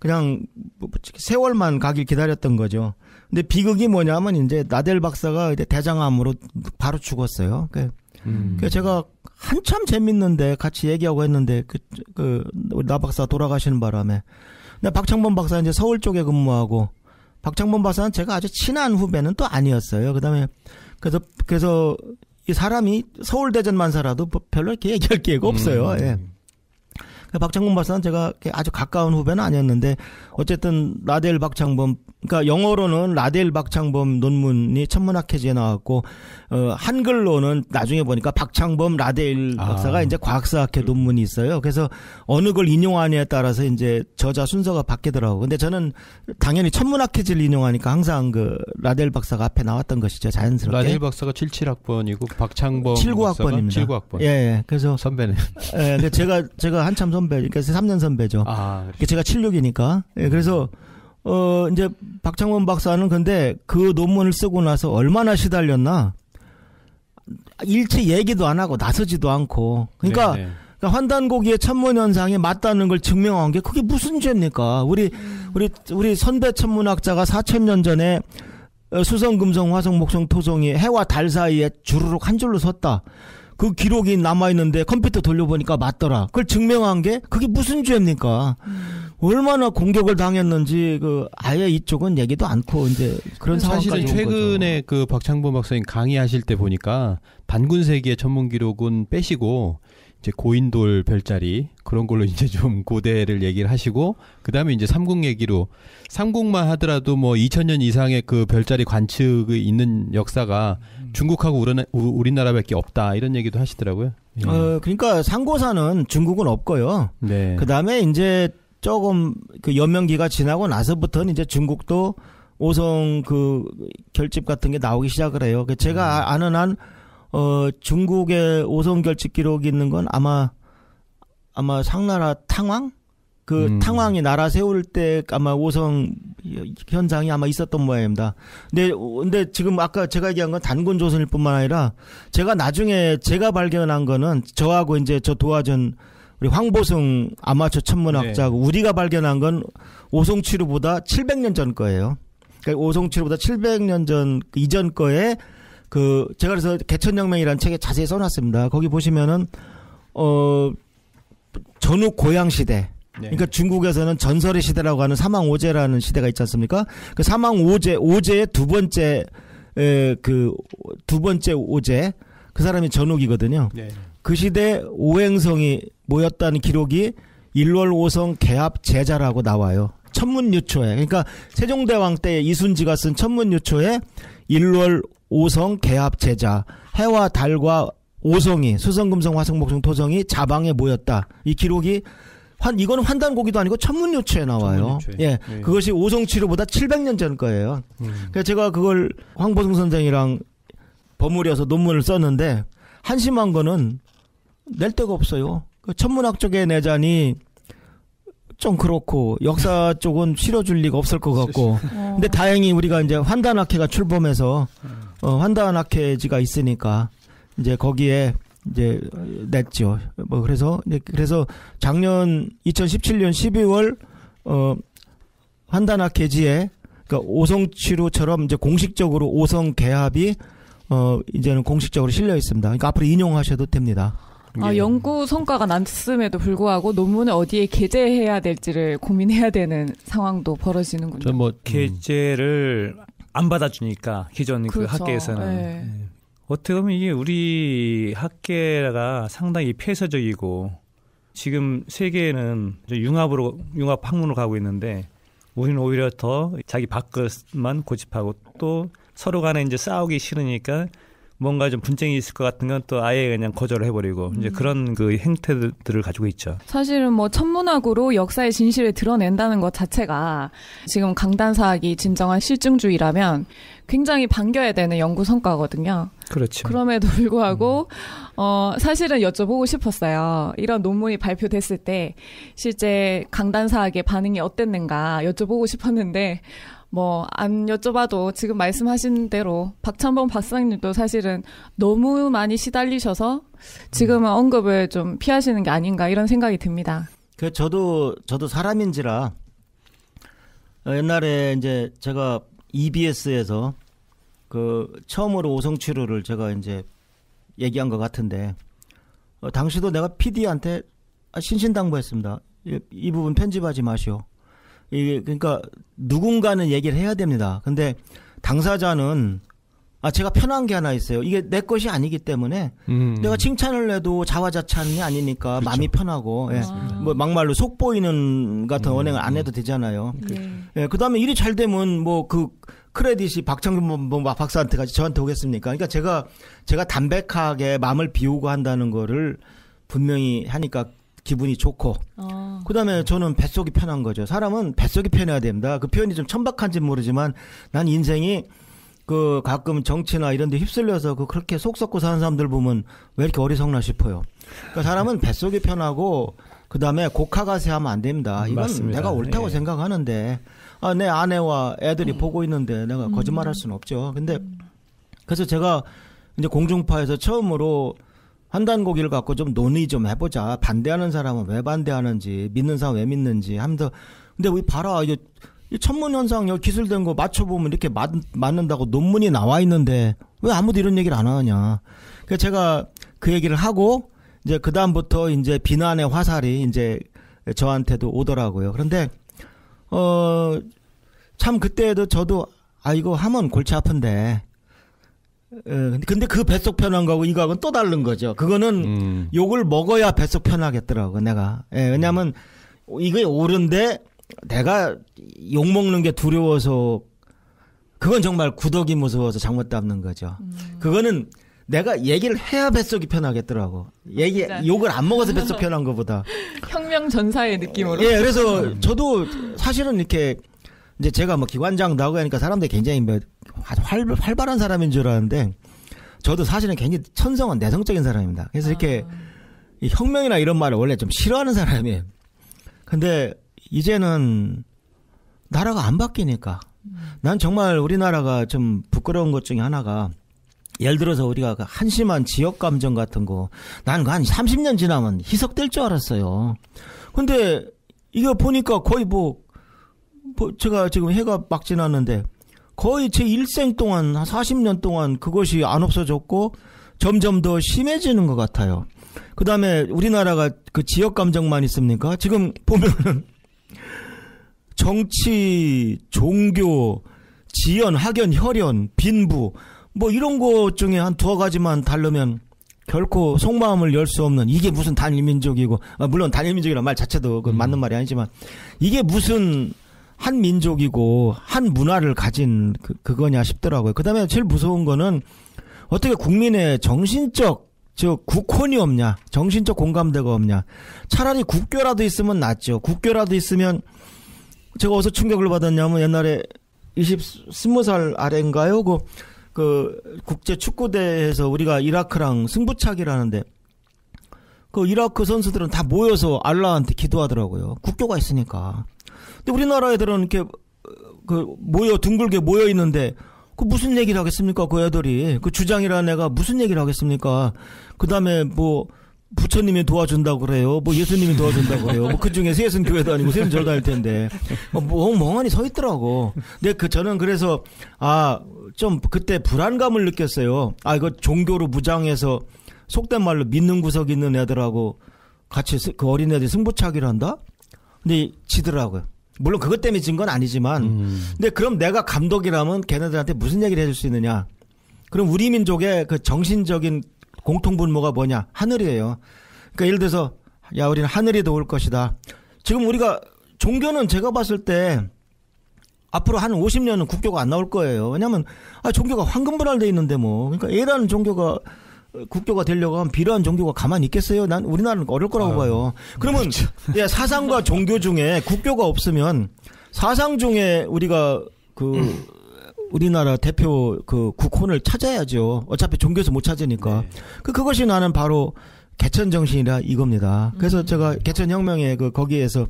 그냥 뭐 세월만 가길 기다렸던 거죠. 근데 비극이 뭐냐면 이제 나델 박사가 이제 대장암으로 바로 죽었어요. 그 음. 그래서 제가 한참 재밌는데 같이 얘기하고 했는데 그, 그, 우리 나 박사 돌아가시는 바람에. 근데 박창범 박사 이제 서울 쪽에 근무하고 박창범 박사는 제가 아주 친한 후배는 또 아니었어요. 그 다음에 그래서, 그래서 이 사람이 서울대전만 살아도 뭐 별로 이렇게 얘기할 기회가 없어요. 음. 예. 그 박창범 박사는 제가 아주 가까운 후배는 아니었는데 어쨌든 라델 박창범 그러니까 영어로는 라델 박창범 논문이 천문학회지에 나왔고 어 한글로는 나중에 보니까 박창범 라델 아. 박사가 이제 과학사학회 논문이 있어요. 그래서 어느 걸 인용하느냐에 따라서 이제 저자 순서가 바뀌더라고. 근데 저는 당연히 천문학회지를 인용하니까 항상 그 라델 박사가 앞에 나왔던 것이죠. 자연스럽게. 라델 박사가 77학번이고 박창범 79학번입니다. 79학번. 예, 예. 그래서 선배네. 예, 근데 제가 제가 한참 선배, 그러니까 3년 선배죠. 아, 그러니까 제가 76이니까. 예, 그래서 어 이제 박창원 박사는 근데 그 논문을 쓰고 나서 얼마나 시달렸나? 일체 얘기도 안 하고 나서지도 않고. 그러니까, 네, 네. 그러니까 환단고기의 천문 현상이 맞다는 걸 증명한 게 그게 무슨 죄입니까? 우리 우리 우리 선배 천문학자가 4천 년 전에 어, 수성, 금성, 화성, 목성, 토성이 해와 달 사이에 주르륵 한 줄로 섰다. 그 기록이 남아 있는데 컴퓨터 돌려보니까 맞더라. 그걸 증명한 게 그게 무슨 죄입니까? 얼마나 공격을 당했는지 그 아예 이쪽은 얘기도 않고 이제 그런 사실은 온 최근에. 그 박창범 박사님 강의하실 때 보니까 단군 세기의 천문 기록은 빼시고 이제 고인돌 별자리 그런 걸로 이제 좀 고대를 얘기를 하시고 그다음에 이제 삼국 얘기로 삼국만 하더라도 뭐 2000년 이상의 그 별자리 관측이 있는 역사가 중국하고 우리나, 우- 우리나라밖에 없다 이런 얘기도 하시더라고요. 예. 어 그러니까 상고사는 중국은 없고요. 네. 그 다음에 이제 조금 그 연명기가 지나고 나서부터는 이제 중국도 오성 그 결집 같은 게 나오기 시작을 해요. 그 제가 아- 아는 한, 어, 중국의 오성 결집 기록이 있는 건 아마, 아마 상나라 탕왕? 그 음. 탕왕이 나라 세울 때 아마 오성 현상이 아마 있었던 모양입니다. 근데, 근데 지금 아까 제가 얘기한 건 단군 조선일 뿐만 아니라 제가 나중에 제가 발견한 거는 저하고 이제 저 도와준 우리 황보승 아마추어 천문학자고 우리가 발견한 건 오송치루보다 700년 전 거예요. 그러니까 오송치루보다 700년 전 그 이전 거에 그 제가 그래서 개천혁명이라는 책에 자세히 써놨습니다. 거기 보시면은 어 전후 고향 시대. 네. 그러니까 중국에서는 전설의 시대라고 하는 사망 오제라는 시대가 있지 않습니까? 그 사망 오제 오제의 두 번째 그 두 번째 오제 그 사람이 전욱이거든요. 네. 그 시대 오행성이 모였다는 기록이 일월 오성 개합 제자라고 나와요. 천문유초에. 그러니까 세종대왕 때 이순지가 쓴 천문유초에 일월 오성 개합 제자. 해와 달과 오성이 수성금성 화성목성 토성이 자방에 모였다. 이 기록이 환 이거는 환단고기도 아니고 천문유초에 나와요. 천문유초에. 예. 네. 그것이 오성치료보다 700년 전 거예요. 음. 그래서 제가 그걸 황보승 선생이랑 버무려서 논문을 썼는데 한심한 거는 낼 데가 없어요. 그 천문학 쪽의 내잔이 좀 그렇고 역사 쪽은 실어줄 리가 없을 것 같고. 어, 근데 다행히 우리가 이제 환단학회가 출범해서 어, 환단학회지가 있으니까 이제 거기에 이제 냈죠. 뭐 그래서 그래서 작년 2017년 12월 어 환단학회지에 그러니까 오성치료처럼 이제 공식적으로 오성 개합이 어 이제는 공식적으로 실려 있습니다. 그러니까 앞으로 인용하셔도 됩니다. 아, 예. 연구 성과가 났음에도 불구하고 논문을 어디에 게재해야 될지를 고민해야 되는 상황도 벌어지는군요. 저뭐 음. 게재를 안 받아주니까 기존 그 그렇죠. 학계에서는 네. 네. 어떻게 보면 이게 우리 학계가 상당히 폐쇄적이고 지금 세계는 이제 융합으로 융합 학문으로 가고 있는데 우리는 오히려 더 자기 밥그릇만 고집하고 또 서로 간에 이제 싸우기 싫으니까 뭔가 좀 분쟁이 있을 것 같은 건 또 아예 그냥 거절을 해버리고 이제 그런 그 행태들을 가지고 있죠. 사실은 뭐 천문학으로 역사의 진실을 드러낸다는 것 자체가 지금 강단사학이 진정한 실증주의라면 굉장히 반겨야 되는 연구 성과거든요. 그렇죠. 그럼에도 불구하고 어 사실은 여쭤보고 싶었어요. 이런 논문이 발표됐을 때 실제 강단사학의 반응이 어땠는가 여쭤보고 싶었는데 뭐 안 여쭤봐도 지금 말씀하신 대로 박찬범 박사님도 사실은 너무 많이 시달리셔서 지금은 언급을 좀 피하시는 게 아닌가 이런 생각이 듭니다. 그 저도 저도 사람인지라 어, 옛날에 이제 제가 EBS에서 그 처음으로 오성 치료를 제가 이제 얘기한 것 같은데 어, 당시도 내가 PD한테 신신당부했습니다. 이, 이 부분 편집하지 마시오. 이게 그러니까 누군가는 얘기를 해야 됩니다. 근데 당사자는 아 제가 편한 게 하나 있어요. 이게 내 것이 아니기 때문에 음. 내가 칭찬을 해도 자화자찬이 아니니까 마음이 편하고 예. 뭐 막말로 속 보이는 같은 언행을 안 해도 되잖아요. 네. 예, 그다음에 일이 잘 되면 뭐 그 크레딧이 박창균 뭐, 뭐 박사한테 가지 저한테 오겠습니까? 그러니까 제가 제가 담백하게 마음을 비우고 한다는 거를 분명히 하니까 기분이 좋고 어. 그다음에 저는 뱃속이 편한 거죠. 사람은 뱃속이 편해야 됩니다. 그 표현이 좀 천박한지 모르지만 난 인생이 그 가끔 정치나 이런 데 휩쓸려서 그 그렇게 속 썩고 사는 사람들 보면 왜 이렇게 어리석나 싶어요. 그러니까 사람은 뱃속이 편하고 그다음에 곡하가세 하면 안 됩니다. 이건 맞습니다. 내가 옳다고 예. 생각하는데 아, 내 아내와 애들이 보고 있는데 내가 거짓말할 수는 없죠. 근데 그래서 제가 이제 공중파에서 처음으로 한단고기를 갖고 좀 논의 좀 해보자. 반대하는 사람은 왜 반대하는지, 믿는 사람 왜 믿는지 하면서 근데 우리 봐라 이게 이 천문 현상 여기 기술된 거 맞춰보면 이렇게 맞, 맞는다고 논문이 나와 있는데 왜 아무도 이런 얘기를 안 하냐. 그래서 제가 그 얘기를 하고 이제 그 다음부터 이제 비난의 화살이 이제 저한테도 오더라고요. 그런데 어 참 그때도 저도 아 이거 하면 골치 아픈데. 어, 근데 그 뱃속 편한 거하고 이거하고는 또 다른 거죠. 그거는 음. 욕을 먹어야 뱃속 편하겠더라고 내가. 예, 왜냐하면 이게 옳은데 내가 욕 먹는 게 두려워서 그건 정말 구덕이 무서워서 잘못 담는 거죠. 그거는 내가 얘기를 해야 뱃속이 편하겠더라고. 얘기 진짜. 욕을 안 먹어서 뱃속 편한 것보다. 혁명 전사의 느낌으로. 예, 그래서 저도 사실은 이렇게 이제 제가 뭐 기관장 나오고 하니까 사람들이 굉장히 뭐 활, 활발한 사람인 줄 알았는데 저도 사실은 굉장히 천성은 내성적인 사람입니다. 그래서 이렇게 이 혁명이나 이런 말을 원래 좀 싫어하는 사람이에요. 근데 이제는 나라가 안 바뀌니까 난 정말 우리나라가 좀 부끄러운 것 중에 하나가 예를 들어서 우리가 그 한심한 지역 감정 같은 거, 난 한 30년 지나면 희석될 줄 알았어요. 근데 이거 보니까 거의 뭐, 뭐 제가 지금 해가 막 지났는데 거의 제 일생 동안 한 40년 동안 그것이 안 없어졌고 점점 더 심해지는 것 같아요. 그 다음에 우리나라가 그 지역 감정만 있습니까? 지금 보면은 정치, 종교, 지연, 학연, 혈연, 빈부 뭐 이런 것 중에 한 두어 가지만 다르면 결코 속마음을 열 수 없는 이게 무슨 단일민족이고 아, 물론 단일민족이란 말 자체도 그 맞는 말이 아니지만 이게 무슨 한 민족이고 한 문화를 가진 그, 그거냐 싶더라고요. 그다음에 제일 무서운 거는 어떻게 국민의 정신적 저 국혼이 없냐, 정신적 공감대가 없냐. 차라리 국교라도 있으면 낫죠. 국교라도 있으면 제가 어디서 충격을 받았냐면 옛날에 20, 20살 아래인가요? 그, 그 국제 축구대회에서 우리가 이라크랑 승부차기라는데 그 이라크 선수들은 다 모여서 알라한테 기도하더라고요. 국교가 있으니까. 우리나라 애들은 이렇게 그 모여 둥글게 모여 있는데 그 무슨 얘기를 하겠습니까? 그 애들이 그 주장이라는 애가 무슨 얘기를 하겠습니까? 그 다음에 뭐 부처님이 도와준다고 그래요. 뭐 예수님이 도와준다고 그래요. 뭐 그 중에 세순 교회도 아니고 세순 절 다닐 텐데 뭐 멍- 멍하니 서 있더라고. 근데 그 저는 그래서 아 좀 그때 불안감을 느꼈어요. 아 이거 종교로 무장해서 속된 말로 믿는 구석 있는 애들하고 같이 스- 그 어린애들이 승부차기를 한다? 근데 지더라고요. 물론 그것 때문에 진 건 아니지만 음. 근데 그럼 내가 감독이라면 걔네들한테 무슨 얘기를 해줄 수 있느냐? 그럼 우리 민족의 그 정신적인 공통 분모가 뭐냐? 하늘이에요. 그러니까 예를 들어서 야 우리는 하늘이 도울 것이다. 지금 우리가 종교는 제가 봤을 때 앞으로 한 50년은 국교가 안 나올 거예요. 왜냐하면 아, 종교가 황금분할돼 있는데 뭐 그러니까 A라는 종교가 어, 국교가 되려고 하면 B라는 종교가 가만히 있겠어요? 난 우리나라는 어려울 거라고 아유, 봐요. 그러면 예, 사상과 종교 중에 국교가 없으면 사상 중에 우리가 그 우리나라 대표 그 국혼을 찾아야죠. 어차피 종교에서 못 찾으니까. 그 그것이 나는 바로 개천 정신이라 이겁니다. 그래서 제가 개천 혁명에 그 거기에서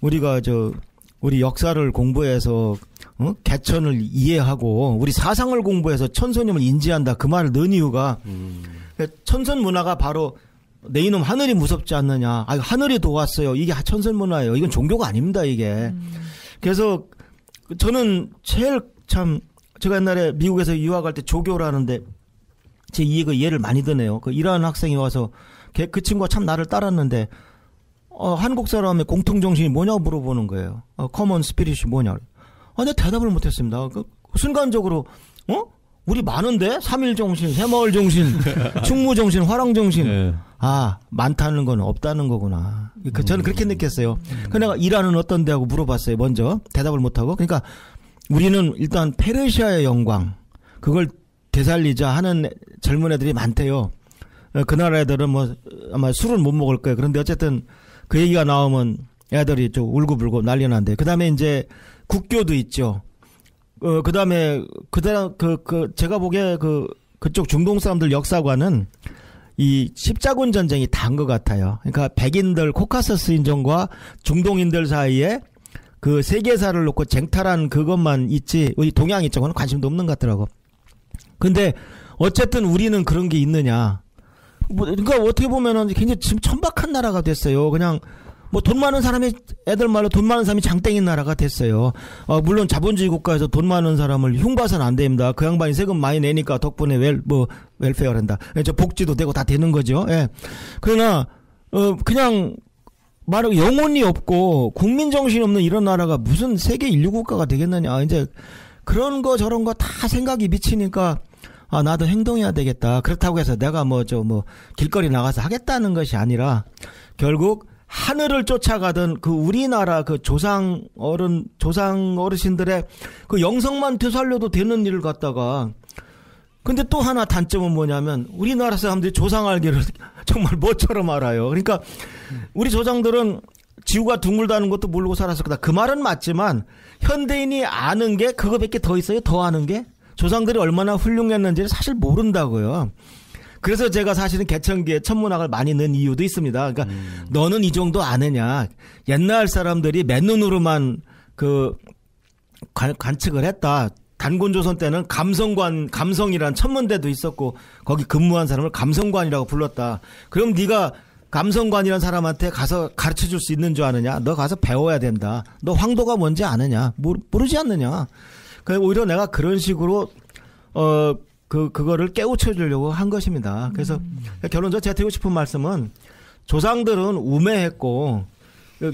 우리가 저 우리 역사를 공부해서 어? 개천을 이해하고 우리 사상을 공부해서 천손님을 인지한다 그 말을 넣은 이유가 그 천선 문화가 바로 내 이놈 하늘이 무섭지 않느냐. 아, 하늘이 도왔어요. 이게 천선 문화예요. 이건 종교가 아닙니다, 이게. 그래서 저는 제일 참 제가 옛날에 미국에서 유학할 때 조교라는데 제 이해가 이해를 많이 드네요. 그 이러한 학생이 와서 걔- 그 친구가 참 나를 따랐는데 어, 한국 사람의 공통 정신이 뭐냐고 물어보는 거예요. 어, common spirit이 뭐냐. 아, 내가 대답을 못했습니다. 그 순간적으로 어 우리 많은데? 삼일 정신, 새마을 정신, 충무 정신, 화랑 정신. 네. 아, 많다는 건 없다는 거구나. 그, 저는 그렇게 느꼈어요. 그 내가 이란은 어떤 데 하고 물어봤어요, 먼저. 대답을 못 하고. 그러니까 우리는 일단 페르시아의 영광, 그걸 되살리자 하는 젊은 애들이 많대요. 어, 그 나라 애들은 뭐 아마 술은 못 먹을 거예요. 그런데 어쨌든 그 얘기가 나오면 애들이 좀 울고불고 난리 난대. 그 다음에 이제 국교도 있죠. 어, 그 다음에, 그다음, 그, 그, 제가 보기에 그, 그쪽 중동 사람들 역사관은 이 십자군 전쟁이 단 것 같아요. 그러니까 백인들, 코카서스 인종과 중동인들 사이에 그 세계사를 놓고 쟁탈한 그것만 있지, 우리 동양 이쪽은 관심도 없는 것 같더라고. 근데 어쨌든 우리는 그런 게 있느냐. 뭐, 그러니까 어떻게 보면은 굉장히 지금 천박한 나라가 됐어요. 그냥 뭐 돈 많은 사람이 애들 말로 돈 많은 사람이 장땡인 나라가 됐어요. 어, 물론 자본주의 국가에서 돈 많은 사람을 흉봐서는 안 됩니다. 그 양반이 세금 많이 내니까 덕분에 웰, 뭐, 웰페어란다. 저 복지도 되고 다 되는 거죠. 예. 그러나, 어, 그냥, 말하고 영혼이 없고 국민 정신이 없는 이런 나라가 무슨 세계 인류 국가가 되겠느냐. 이제 그런 거 저런 거 다 생각이 미치니까 아, 나도 행동해야 되겠다. 그렇다고 해서 내가 뭐, 저, 뭐, 길거리 나가서 하겠다는 것이 아니라, 결국, 하늘을 쫓아가던 그 우리나라 그 조상 어른, 조상 어르신들의 그 영성만 되살려도 되는 일을 갖다가, 근데 또 하나 단점은 뭐냐면, 우리나라 사람들이 조상 알기를 정말 뭐처럼 알아요. 그러니까, 우리 조상들은 지구가 둥글다는 것도 모르고 살았을 거다. 그 말은 맞지만, 현대인이 아는 게 그거밖에 더 있어요? 더 아는 게? 조상들이 얼마나 훌륭했는지를 사실 모른다고요. 그래서 제가 사실은 개천기에 천문학을 많이 넣은 이유도 있습니다. 그러니까 음. 너는 이 정도 아느냐. 옛날 사람들이 맨눈으로만 그 관, 관측을 했다. 단군조선 때는 감성관, 감성이란 천문대도 있었고 거기 근무한 사람을 감성관이라고 불렀다. 그럼 네가 감성관이란 사람한테 가서 가르쳐 줄 수 있는 줄 아느냐? 너 가서 배워야 된다. 너 황도가 뭔지 아느냐? 모르, 모르지 않느냐? 그 오히려 내가 그런 식으로 어 그 그거를 깨우쳐 주려고 한 것입니다. 그래서 음. 결론적으로 제가 드리고 싶은 말씀은 조상들은 우매했고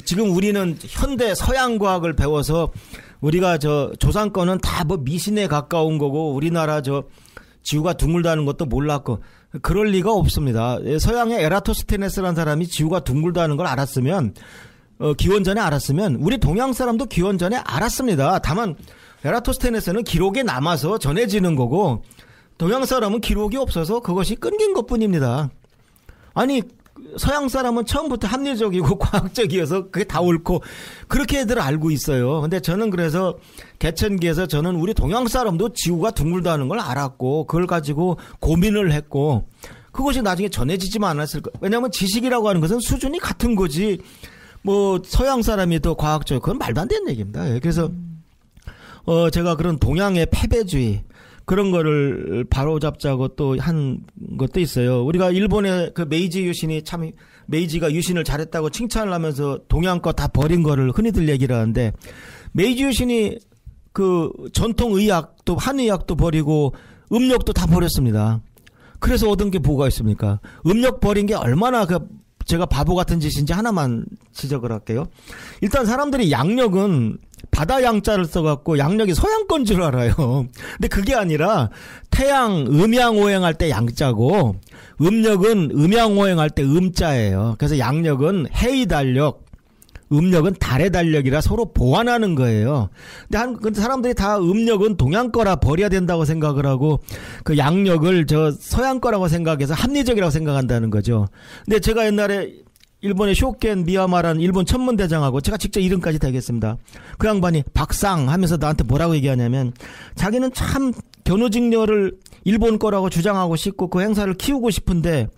지금 우리는 현대 서양 과학을 배워서 우리가 저 조상 거는 다뭐 미신에 가까운 거고 우리나라 저 지구가 둥글다는 것도 몰랐고 그럴 리가 없습니다. 서양의 에라토스테네스라는 사람이 지구가 둥글다는 걸 알았으면 어, 기원 전에 알았으면 우리 동양 사람도 기원 전에 알았습니다. 다만 에라토스테네스는 기록에 남아서 전해지는 거고 동양 사람은 기록이 없어서 그것이 끊긴 것 뿐입니다. 아니 서양 사람은 처음부터 합리적이고 과학적이어서 그게 다 옳고 그렇게들 알고 있어요. 근데 저는 그래서 개천기에서 저는 우리 동양 사람도 지구가 둥글다는 걸 알았고 그걸 가지고 고민을 했고 그것이 나중에 전해지지만 않았을 거. 왜냐하면 지식이라고 하는 것은 수준이 같은 거지. 뭐 서양 사람이 더 과학적 그건 말도 안 되는 얘기입니다. 그래서 어, 제가 그런 동양의 패배주의, 그런 거를 바로 잡자고 또 한 것도 있어요. 우리가 일본의 그 메이지 유신이 참 메이지가 유신을 잘했다고 칭찬을 하면서 동양 거 다 버린 거를 흔히들 얘기를 하는데 메이지 유신이 그 전통 의학도 한의학도 버리고 음력도 다 버렸습니다. 그래서 얻은 게 뭐가 있습니까? 음력 버린 게 얼마나 그 제가 바보 같은 짓인지 하나만 지적을 할게요. 일단 사람들이 양력은 바다 양자를 써갖고 양력이 서양 건 줄 알아요. 근데 그게 아니라 태양 음양오행할 때 양자고 음력은 음양오행할 때 음자예요. 그래서 양력은 해의 달력, 음력은 달의 달력이라 서로 보완하는 거예요. 근데 한 근데 사람들이 다 음력은 동양 거라 버려야 된다고 생각을 하고 그 양력을 저 서양 거라고 생각해서 합리적이라고 생각한다는 거죠. 근데 제가 옛날에 일본의 쇼켄 미야마라는 일본 천문대장하고 제가 직접 이름까지 대겠습니다. 그 양반이 박상 하면서 나한테 뭐라고 얘기하냐면 자기는 참 견우직녀를 일본 거라고 주장하고 싶고 그 행사를 키우고 싶은데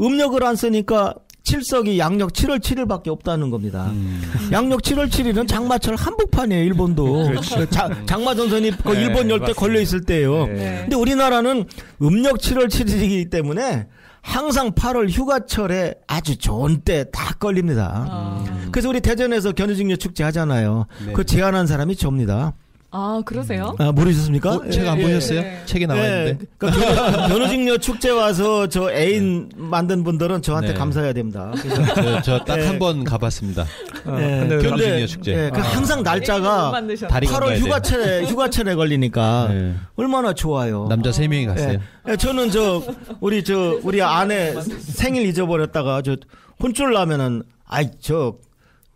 음력을 안 쓰니까 칠석이 양력 7월 7일밖에 없다는 겁니다. 음. 양력 7월 7일은 장마철 한복판이에요, 일본도. 그렇죠. 자, 장마 전선이 그 네, 일본 열대 걸려 있을 때예요. 네. 근데 우리나라는 음력 7월 7일이기 때문에 항상 8월 휴가철에 아주 좋은 때 다 걸립니다. 음. 그래서 우리 대전에서 견우직녀 축제 하잖아요. 네. 그 제안한 사람이 접니다. 아 그러세요? 아, 모르셨습니까? 어, 책안 예, 보셨어요? 예. 책에 나와 있는데. 예, 그러니까 견우직녀 축제 와서 저 애인 만든 분들은 저한테 네. 감사해야 됩니다. 저딱 예. 한번 가봤습니다. 어, 예, 근데 견- 견우직녀 축제. 예, 그 아. 항상 날짜가 만드셨. 다리 8월 건너야 휴가철에 휴가철에 걸리니까 네. 얼마나 좋아요. 남자 세 명이 갔어요. 예, 저는 저 우리 저 우리 아내 생일 잊어버렸다가 저 혼쭐 나면은 아이 저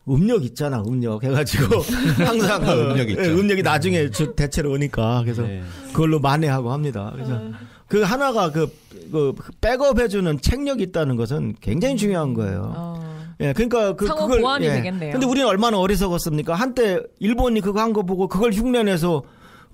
음력 있잖아 음력 해가지고 항상 그, 음력 있죠. 예, 음력이 나중에 저 대체로 오니까 그래서 네. 그걸로 만회하고 합니다. 그래서 그 하나가 그, 그 백업 해주는 책력이 있다는 것은 굉장히 중요한 거예요. 어. 예, 그러니까 그 상호 그걸 보완이 예. 되겠네요. 근데 우리는 얼마나 어리석었습니까? 한때 일본이 그거 한 거 보고 그걸 흉내내서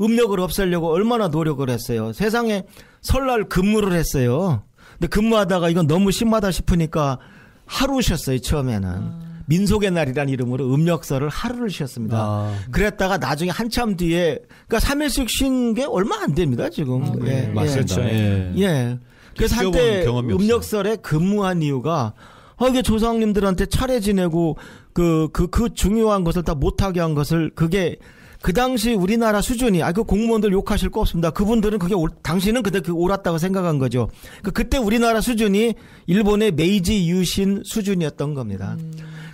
음력을 없애려고 얼마나 노력을 했어요. 세상에 설날 근무를 했어요. 근데 근무하다가 이건 너무 심하다 싶으니까 하루 쉬었어요, 처음에는. 아. 민속의 날이라는 이름으로 음력설을 하루를 쉬었습니다. 아, 그랬다가 나중에 한참 뒤에 그러니까 3일씩 쉰 게 얼마 안 됩니다, 지금. 아, 예, 네. 맞습니다. 그렇죠. 예. 예. 그래서 한때. 음력설에 근무한 이유가 아, 이게 조상님들한테 차례 지내고 그, 그, 그 중요한 것을 다 못하게 한 것을 그게 그 당시 우리나라 수준이, 아, 그 공무원들 욕하실 거 없습니다. 그분들은 그게 올, 당시는 그때 그 옳았다고 생각한 거죠. 그, 그때 우리나라 수준이 일본의 메이지 유신 수준이었던 겁니다.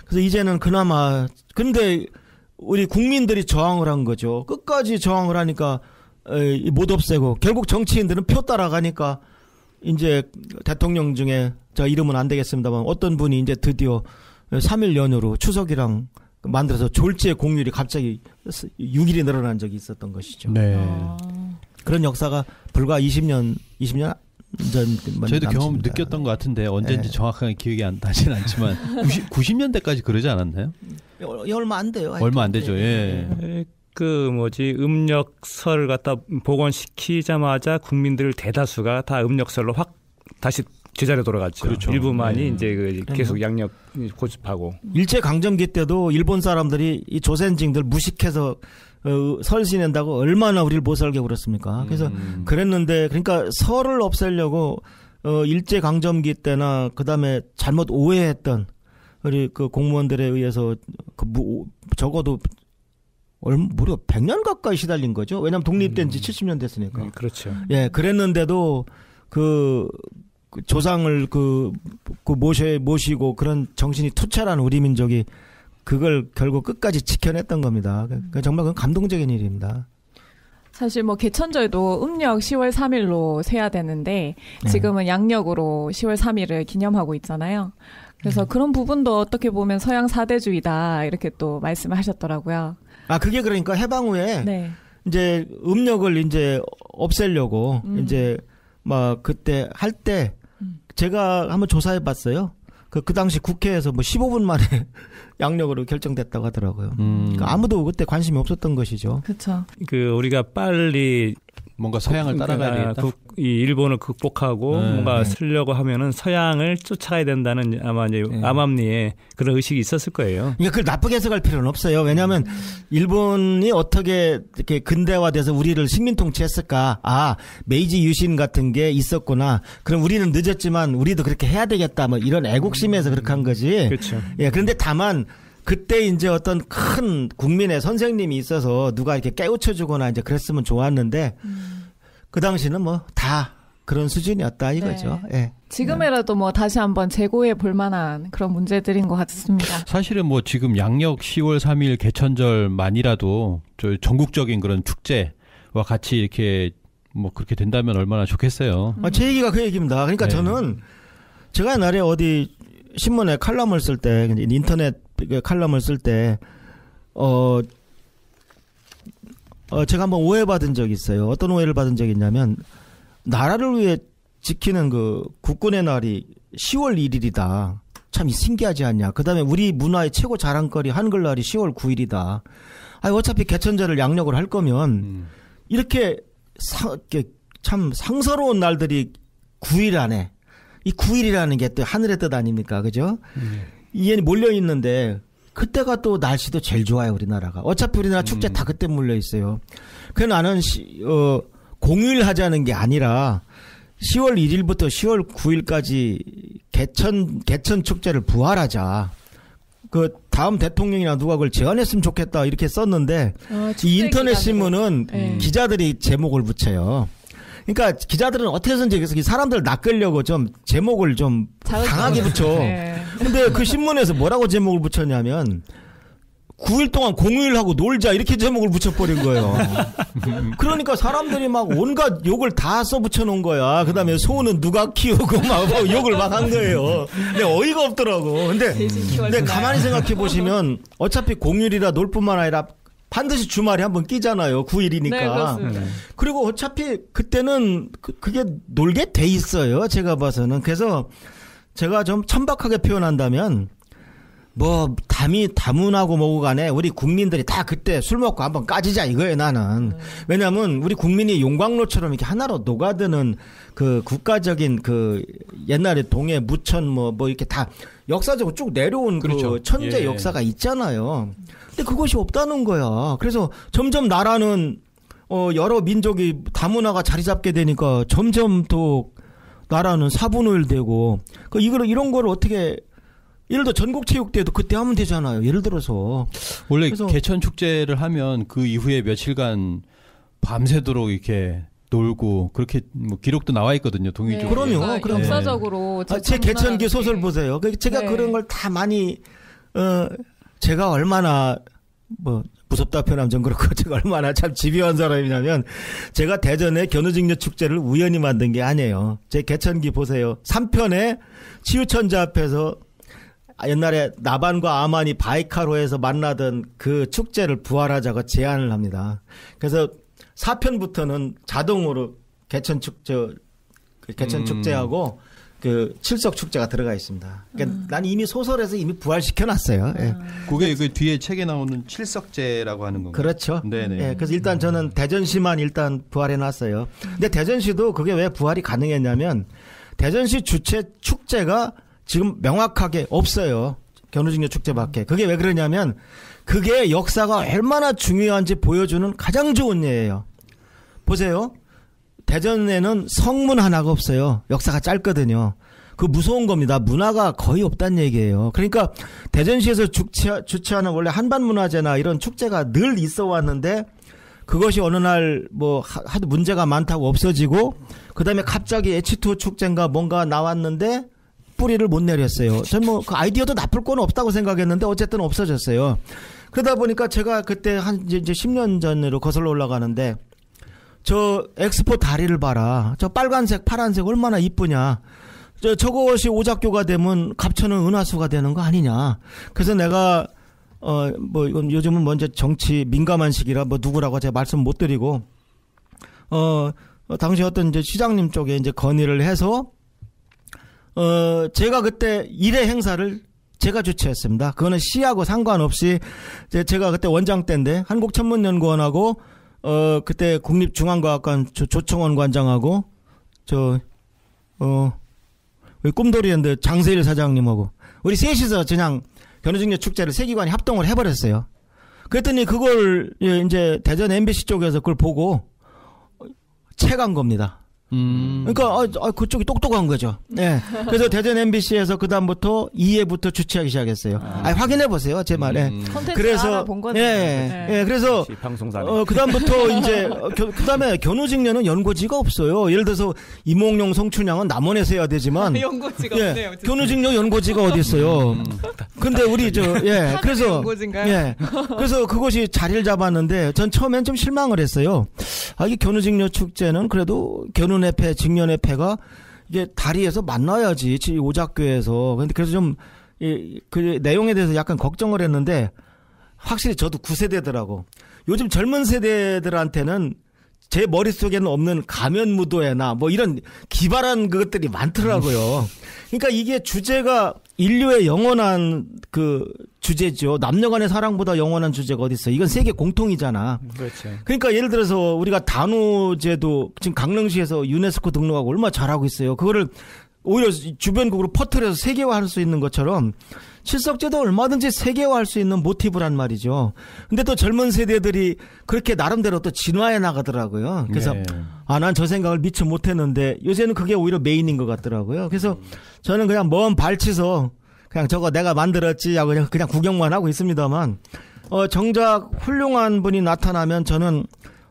그래서 이제는 그나마, 근데 우리 국민들이 저항을 한 거죠. 끝까지 저항을 하니까 에, 못 없애고 결국 정치인들은 표 따라가니까 이제 대통령 중에 저 이름은 안 되겠습니다만 어떤 분이 이제 드디어 3일 연휴로 추석이랑 만들어서 졸지의 공휴일이 갑자기 6일이 늘어난 적이 있었던 것이죠. 네. 아. 그런 역사가 불과 20년 20년 전 저희도 경험 느꼈던 것 같은데 언제인지 예. 정확하게 기억이 안 나진 않지만 90, 90 년대까지 그러지 않았나요? 얼마 안 돼요. 얼마 안 되죠. 예. 에, 그 뭐지 음력설을 갖다 복원시키자마자 국민들 대다수가 다 음력설로 확 다시 제자리에 돌아갔죠. 그렇죠. 일부만이 네. 이제 그 계속 양력 고집하고 일제 강점기 때도 일본 사람들이 이 조센징들 무식해서 어, 설 지낸다고 얼마나 우리를 못 살게 그랬습니까? 그래서 음. 그랬는데 그러니까 설을 없애려고 어 일제 강점기 때나 그다음에 잘못 오해했던 우리 그 공무원들에 의해서 그 무, 적어도 얼 무려 100년 가까이 시달린 거죠. 왜냐하면 독립된 지 70년 됐으니까. 음, 그렇죠. 예, 그랬는데도 그, 그 조상을 그, 그 모셔 모시고 그런 정신이 투철한 우리 민족이 그걸 결국 끝까지 지켜냈던 겁니다. 그 정말 그건 감동적인 일입니다. 사실 뭐 개천절도 음력 10월 3일로 세야 되는데 네. 지금은 양력으로 10월 3일을 기념하고 있잖아요. 그래서 그런 부분도 어떻게 보면 서양 사대주의다 이렇게 또 말씀하셨더라고요. 아, 그게 그러니까 해방 후에 네. 이제 음력을 이제 없애려고 음. 이제 막 그때 할때 음. 제가 한번 조사해 봤어요. 그, 그 당시 국회에서 뭐 15분 만에 양력으로 결정됐다고 하더라고요. 음. 그러니까 아무도 그때 관심이 없었던 것이죠. 그렇죠. 그 우리가 빨리 뭔가 서양을 따라가야 그러니까 되겠다. 국- 이 일본을 극복하고 네. 뭔가 네. 쓰려고 하면은 서양을 쫓아야 된다는 아마 이제 네. 암암리에 그런 의식이 있었을 거예요. 그러니까 그걸 나쁘게 해석할 필요는 없어요. 왜냐하면 일본이 어떻게 이렇게 근대화돼서 우리를 식민 통치했을까? 아 메이지 유신 같은 게 있었구나. 그럼 우리는 늦었지만 우리도 그렇게 해야 되겠다. 뭐 이런 애국심에서 그렇게 한 거지. 그렇죠. 예, 그런데 다만 그때 이제 어떤 큰 국민의 선생님이 있어서 누가 이렇게 깨우쳐 주거나 이제 그랬으면 좋았는데 그 당시는 뭐 다 그런 수준이었다 이거죠. 예. 지금이라도 뭐 다시 한번 재고해 볼 만한 그런 문제들인 것 같습니다. 사실은 뭐 지금 양력 10월 3일 개천절만이라도 저 전국적인 그런 축제와 같이 이렇게 뭐 그렇게 된다면 얼마나 좋겠어요. 아, 제 얘기가 그 얘기입니다. 그러니까 네. 저는 제가 옛날에 어디 신문에 칼럼을 쓸 때, 인터넷 그 칼럼을 쓸 때, 어, 어, 제가 한번 오해받은 적이 있어요. 어떤 오해를 받은 적이 있냐면, 나라를 위해 지키는 그 국군의 날이 10월 1일이다. 참 신기하지 않냐. 그 다음에 우리 문화의 최고 자랑거리 한글날이 10월 9일이다. 아니, 어차피 개천절을 양력을 할 거면, 음. 이렇게 사, 이렇게 참 상서로운 날들이 9일 안에 이 9일이라는 게 또 하늘의 뜻 아닙니까? 그죠? 이에 몰려 있는데 그때가 또 날씨도 제일 좋아요, 우리나라가. 어차피 우리나라 축제 다 그때 몰려 있어요. 그 나는 시, 어, 공휴일 하자는 게 아니라 10월 1일부터 10월 9일까지 개천 개천 축제를 부활하자. 그 다음 대통령이나 누가 그걸 제안했으면 좋겠다 이렇게 썼는데 어, 이 인터넷 신문은 네. 기자들이 제목을 붙여요. 그러니까 기자들은 어떻게 해서든지 이 사람들 낚으려고 좀 제목을 좀 강하게 붙여. 네. 근데 그 신문에서 뭐라고 제목을 붙였냐면 9일 동안 공휴일하고 놀자 이렇게 제목을 붙여버린 거예요. 그러니까 사람들이 막 온갖 욕을 다 써붙여 놓은 거야. 그 다음에 소는 누가 키우고 막, 막 욕을 막 한 거예요. 근데 어이가 없더라고. 근데? 근데 가만히 생각해 보시면 어차피 공휴일이라 놀 뿐만 아니라 반드시 주말에 한번 끼잖아요. 9일이니까. 네, 그렇습니다. 그리고 어차피 그때는 그, 게 놀게 돼 있어요. 제가 봐서는. 그래서 제가 좀 천박하게 표현한다면 뭐 담이 다문하고 뭐고 간에 우리 국민들이 다 그때 술 먹고 한번 까지자 이거예요 나는 왜냐하면 우리 국민이 용광로처럼 이렇게 하나로 녹아드는 그 국가적인 그 옛날에 동해 무천 뭐뭐 이렇게 다 역사적으로 쭉 내려온 그 그렇죠. 천재 예. 역사가 있잖아요 근데 그것이 없다는 거야 그래서 점점 나라는 어 여러 민족이 다문화가 자리 잡게 되니까 점점 또 나라는 사분오일되고 그 이걸 이런 걸 어떻게 예를 들어 전국 체육대회도 그때 하면 되잖아요. 예를 들어서 원래 개천 축제를 하면 그 이후에 며칠간 밤새도록 이렇게 놀고 그렇게 뭐 기록도 나와 있거든요. 동의적으로. 그럼요. 그러니까 그럼요. 역사적으로 아, 제 개천기 소설 게- 보세요. 그 제가 네. 그런 걸 다 많이 어 제가 얼마나 뭐 무섭다 표현하면 좀 그렇고 제가 얼마나 참 집요한 사람이냐면 제가 대전에 견우직녀 축제를 우연히 만든 게 아니에요. 제 개천기 보세요. 3편에 치유천자 앞에서 아, 옛날에 나반과 아만이 바이카로에서 만나던 그 축제를 부활하자고 제안을 합니다. 그래서 4편부터는 자동으로 개천 축제, 그 개천 음. 축제하고 그 칠석 축제가 들어가 있습니다. 그러니까 음. 난 이미 소설에서 이미 부활시켜 놨어요. 예. 그게 그 뒤에 책에 나오는 칠석제라고 하는 건가요? 그렇죠. 네네. 예, 그래서 일단 저는 대전시만 일단 부활해 놨어요. 근데 대전시도 그게 왜 부활이 가능했냐면 대전시 주최 축제가 지금 명확하게 없어요. 견우직녀 축제밖에. 그게 왜 그러냐면 그게 역사가 얼마나 중요한지 보여주는 가장 좋은 예예요. 보세요. 대전에는 성문 하나가 없어요. 역사가 짧거든요. 그 무서운 겁니다. 문화가 거의 없다는 얘기예요. 그러니까 대전시에서 주최, 주최하는 원래 한반문화제나 이런 축제가 늘 있어 왔는데 그것이 어느 날 뭐 하도 문제가 많다고 없어지고 그다음에 갑자기 H2 축제인가 뭔가 나왔는데 뿌리를 못 내렸어요. 전 뭐 그 아이디어도 나쁠 건 없다고 생각했는데 어쨌든 없어졌어요. 그러다 보니까 제가 그때 한 이제 이제 10년 전으로 거슬러 올라가는데 저 엑스포 다리를 봐라. 저 빨간색, 파란색 얼마나 이쁘냐. 저 저것이 오작교가 되면 갑천은 은하수가 되는 거 아니냐. 그래서 내가 어 뭐 이건 요즘은 먼저 정치 민감한 시기라 뭐 누구라고 제가 말씀 못 드리고 어, 어 당시 어떤 이제 시장님 쪽에 이제 건의를 해서 어 제가 그때 일회 행사를 제가 주최했습니다. 그거는 시하고 상관없이 제- 제가 그때 원장 때인데 한국천문연구원하고 어 그때 국립중앙과학관 조, 조청원 관장하고 저어 꿈돌이랜드 장세일 사장님하고 우리 셋이서 그냥 견우직녀 축제를 세 기관이 합동을 해버렸어요. 그랬더니 그걸 예, 이제 대전 MBC 쪽에서 그걸 보고 채간 겁니다. 음. 그러니까 아, 아, 그쪽이 똑똑한 거죠. 네. 그래서 대전 MBC에서 그 다음부터 2회부터 주최하기 시작했어요. 아, 확인해 보세요, 제 말에. 음. 콘텐츠 그래서. 예, 네. 예, 그래서 역시 방송사네. 어, 그 다음부터 이제, 어, 겨, 그다음에 견우직녀는 연고지가 없어요. 예를 들어서 이몽룡, 송춘향은 남원에서 해야 되지만, 연고지가 예, 없네요. 견우직녀 연고지가 어디 있어요. 근데 우리 저, 예, 그래서, 연고지인가요? 예, 그래서 그것이 자리를 잡았는데, 전 처음엔 좀 실망을 했어요. 아, 이게 견우직녀 축제는 그래도 견 운의 패, 직년의 패가 이게 다리에서 만나야지, 지- 오작교에서. 근데 그래서 좀, 이, 그 내용에 대해서 약간 걱정을 했는데, 확실히 저도 구세대더라고. 요즘 젊은 세대들한테는 제 머릿속에는 없는 가면 무도회나 뭐 이런 기발한 그것들이 많더라고요. 그러니까 이게 주제가 인류의 영원한 그 주제죠. 남녀 간의 사랑보다 영원한 주제가 어디 있어. 이건 세계 공통이잖아. 그렇죠. 그러니까 예를 들어서 우리가 단오제도 지금 강릉시에서 유네스코 등록하고 얼마 나 잘하고 있어요. 그거를 오히려 주변국으로 퍼뜨려서 세계화할 수 있는 것처럼 칠석제도 얼마든지 세계화할 수 있는 모티브란 말이죠. 근데 또 젊은 세대들이 그렇게 나름대로 또 진화해 나가더라고요. 그래서 네. 아, 난 저 생각을 미처 못 했는데 요새는 그게 오히려 main인 것 같더라고요. 그래서 저는 그냥 먼 발치서 그냥 저거 내가 만들었지 하고 그냥, 그냥 구경만 하고 있습니다만 어, 정작 훌륭한 분이 나타나면 저는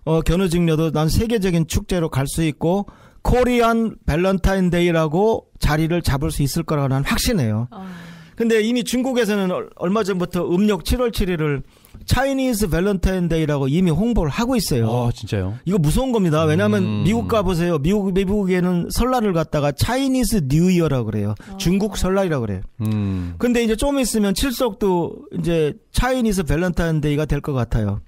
어, 견우직녀도 난 세계적인 축제로 갈 수 있고 Korean 밸런타인데이라고 자리를 잡을 수 있을 거라고 난 확신해요. 아. 근데 이미 중국에서는 얼- 얼마 전부터 음력 7월 7일을 Chinese 밸런타인데이라고 이미 홍보를 하고 있어요. 아 진짜요? 이거 무서운 겁니다. 왜냐하면 음. 미국 가보세요. 미국 미국에는 설날을 갖다가 Chinese New Year라고 그래요. 중국 설날이라고 그래요. 음. 근데 이제 좀 있으면 칠석도 이제 Chinese 밸런타인데이가 될 것 같아요.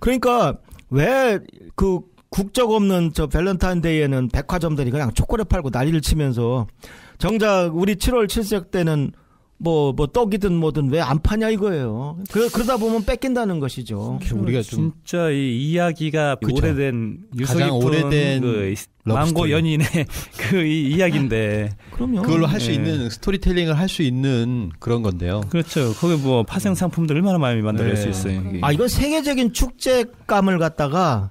그러니까 왜 그 국적 없는 저 밸런타인데이에는 백화점들이 그냥 초콜릿 팔고 난리를 치면서 정작 우리 7월 7석 때는 뭐, 뭐, 떡이든 뭐든 왜 안 파냐 이거예요. 그, 그러다 보면 뺏긴다는 것이죠. 이렇게 우리가 좀 진짜 이 이야기가 그쵸. 오래된 유서 가장 깊은 오래된 그 망고. 연인의 그 이 이야기인데 그럼요. 그걸로 할수 예. 있는 스토리텔링을 할 수 있는 그런 건데요. 그렇죠. 거기 뭐 파생 상품들 얼마나 많이 만들어낼 네. 수 있어요. 이게. 아, 이건 세계적인 축제감을 갖다가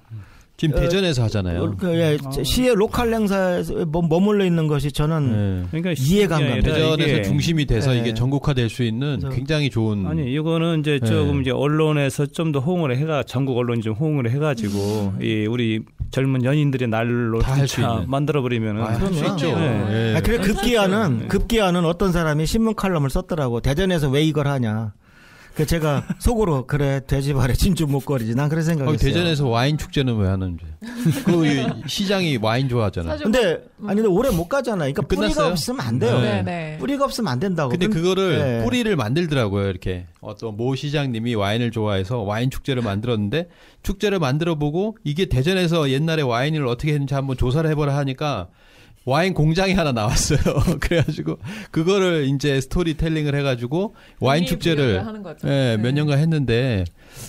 지금 어, 대전에서 하잖아요. 그, 예, 아. 시의 local 행사에서 머- 머물러 있는 것이 저는 네. 그러니까 이해가 안 갑니다. 대전에서 이게 중심이 돼서 네. 이게 전국화될 수 있는 그래서- 굉장히 좋은 아니 이거는 이제 네. 조금 이제 언론에서 좀 더 호응을 해가 전국 언론이 좀 호응을 해가지고 이 우리 젊은 연인들의 날로 다할수 진짜 있는. 만들어 버리면은 아, 할수 그럼요. 있죠. 네. 예. 아, 그래 급기야는 네. 급기야는 어떤 사람이 신문 칼럼을 썼더라고. 대전에서 왜 이걸 하냐. 그 제가 속으로 그래 돼지발에 진주 목걸이지. 난 그런 생각했어요. 대전에서 와인 축제는 왜 하는지. 그 이- 시장이 와인 좋아하잖아요. 사실 근데 아니 근데 오래 못 가잖아요. 그러니까 뿌리가 끝났어요? 없으면 안 돼요. 네. 네, 네. 뿌리가 없으면 안 된다고. 근데 근- 그거를 네. 뿌리를 만들더라고요. 이렇게 어떤 모 시장님이 와인을 좋아해서 와인 축제를 만들었는데 축제를 만들어 보고 이게 대전에서 옛날에 와인을 어떻게 했는지 한번 조사를 해보라 하니까 와인 공장이 하나 나왔어요. 그래가지고 그거를 이제 스토리텔링을 해가지고 와인 축제를. 예, 네. 몇 년간 했는데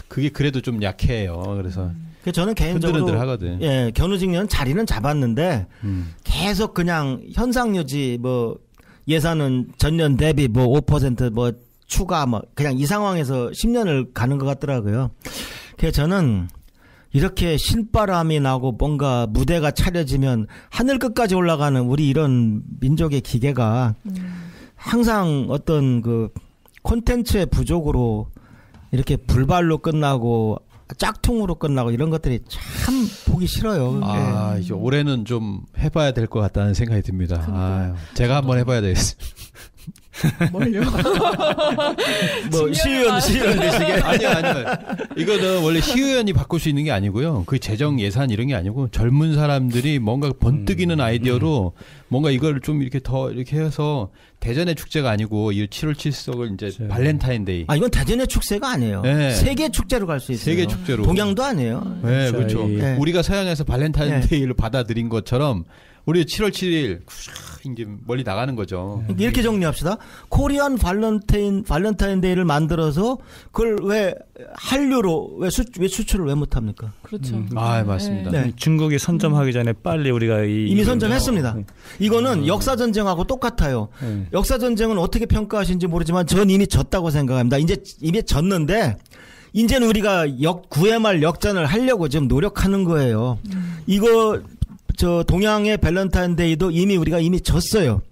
그게 그래도 좀 약해요. 그래서 그 저는 개인적으로 흔들흔들 하거든. 예, 견우직녀는 자리는 잡았는데 음. 계속 그냥 현상 유지 뭐 예산은 전년 대비 뭐 5%뭐 추가 뭐 그냥 이 상황에서 10년을 가는 것 같더라고요. 그래서 저는 이렇게 신바람이 나고 뭔가 무대가 차려지면 하늘 끝까지 올라가는 우리 이런 민족의 기계가 항상 어떤 그 콘텐츠의 부족으로 이렇게 불발로 끝나고 짝퉁으로 끝나고 이런 것들이 참 보기 싫어요. 아, 이제 올해는 좀 해봐야 될 것 같다는 생각이 듭니다. 아유, 제가 한번 해봐야 되겠습니다. 뭘요? 뭐 시의원 시의원 되시게 아니요, 아니요. 이거는 원래 시의원이 바꿀 수 있는 게 아니고요. 그 재정 예산 이런 게 아니고 젊은 사람들이 뭔가 번뜩이는 아이디어로 뭔가 이걸 좀 이렇게 더 이렇게 해서 대전의 축제가 아니고 이 7월 7석을 이제 그렇죠. 발렌타인데이 아 이건 대전의 축제가 아니에요. 네. 세계 축제로 갈 수 있어요. 세계 축제로 동양도 아니에요. 네, 그렇죠. 그렇죠. 이- 네. 우리가 서양에서 발렌타인데이를 받아들인 것처럼 우리 7월 7일 이제 멀리 나가는 거죠. 이렇게 정리합시다. Korean Valentine 발렌타인데이를 만들어서 그걸 왜 한류로 왜, 수, 왜 수출을 왜 못합니까? 그렇죠. 음. 아, 맞습니다. 네. 중국이 선점하기 전에 빨리 우리가 이 이미 이걸- 선점했습니다. 네. 이거는 역사 전쟁하고 똑같아요. 네. 역사 전쟁은 어떻게 평가하시는지 모르지만 전 이미 졌다고 생각합니다. 이제 이미 졌는데 이제는 우리가 역 구회 말 역전을 하려고 지금 노력하는 거예요. 이거 저 동양의 밸런타인데이도 이미 우리가 이미 졌어요.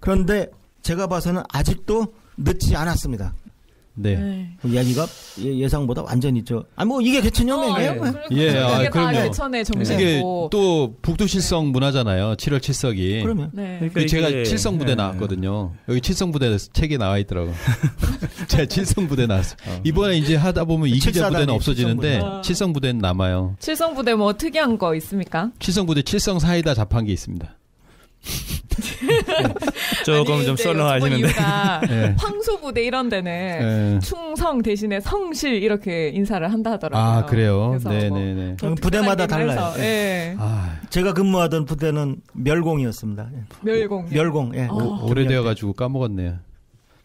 그런데 제가 봐서는 아직도 늦지 않았습니다. 네. 네. 이야기가 예- 예상보다 완전히 저. 아 뭐 이게 개천연맹이에요. 어, 그러니까 예, 아, 그럼요. 개천의 이게 정신이고. 또 북두칠성 문화잖아요. 7월 7석이. 그러면 네. 그러니까 그 제가 이게- 칠성 부대 네. 나왔거든요. 여기 칠성 부대 책에 나와 있더라고. 제가 칠성 부대 나왔어. 어. 이번에 이제 하다 보면 이기자 부대는 없어지는데 칠성 부대. 칠성 부대는 남아요. 칠성 부대 뭐 특이한 거 있습니까? 칠성 부대 칠성 사이다 자판기 있습니다. 조금 아니, 좀 썰렁하시는데. 네. 황소부대 이런 데는 네. 충성 대신에 성실 이렇게 인사를 한다 하더라고요. 아 그래요. 그래서 뭐 네네네. 더 부대마다 달라요. 예. 아 제가 근무하던 부대는 멸공이었습니다. 예. 멸공. 멸공. 예. 어. 오- 오래되어가지고 까먹었네요.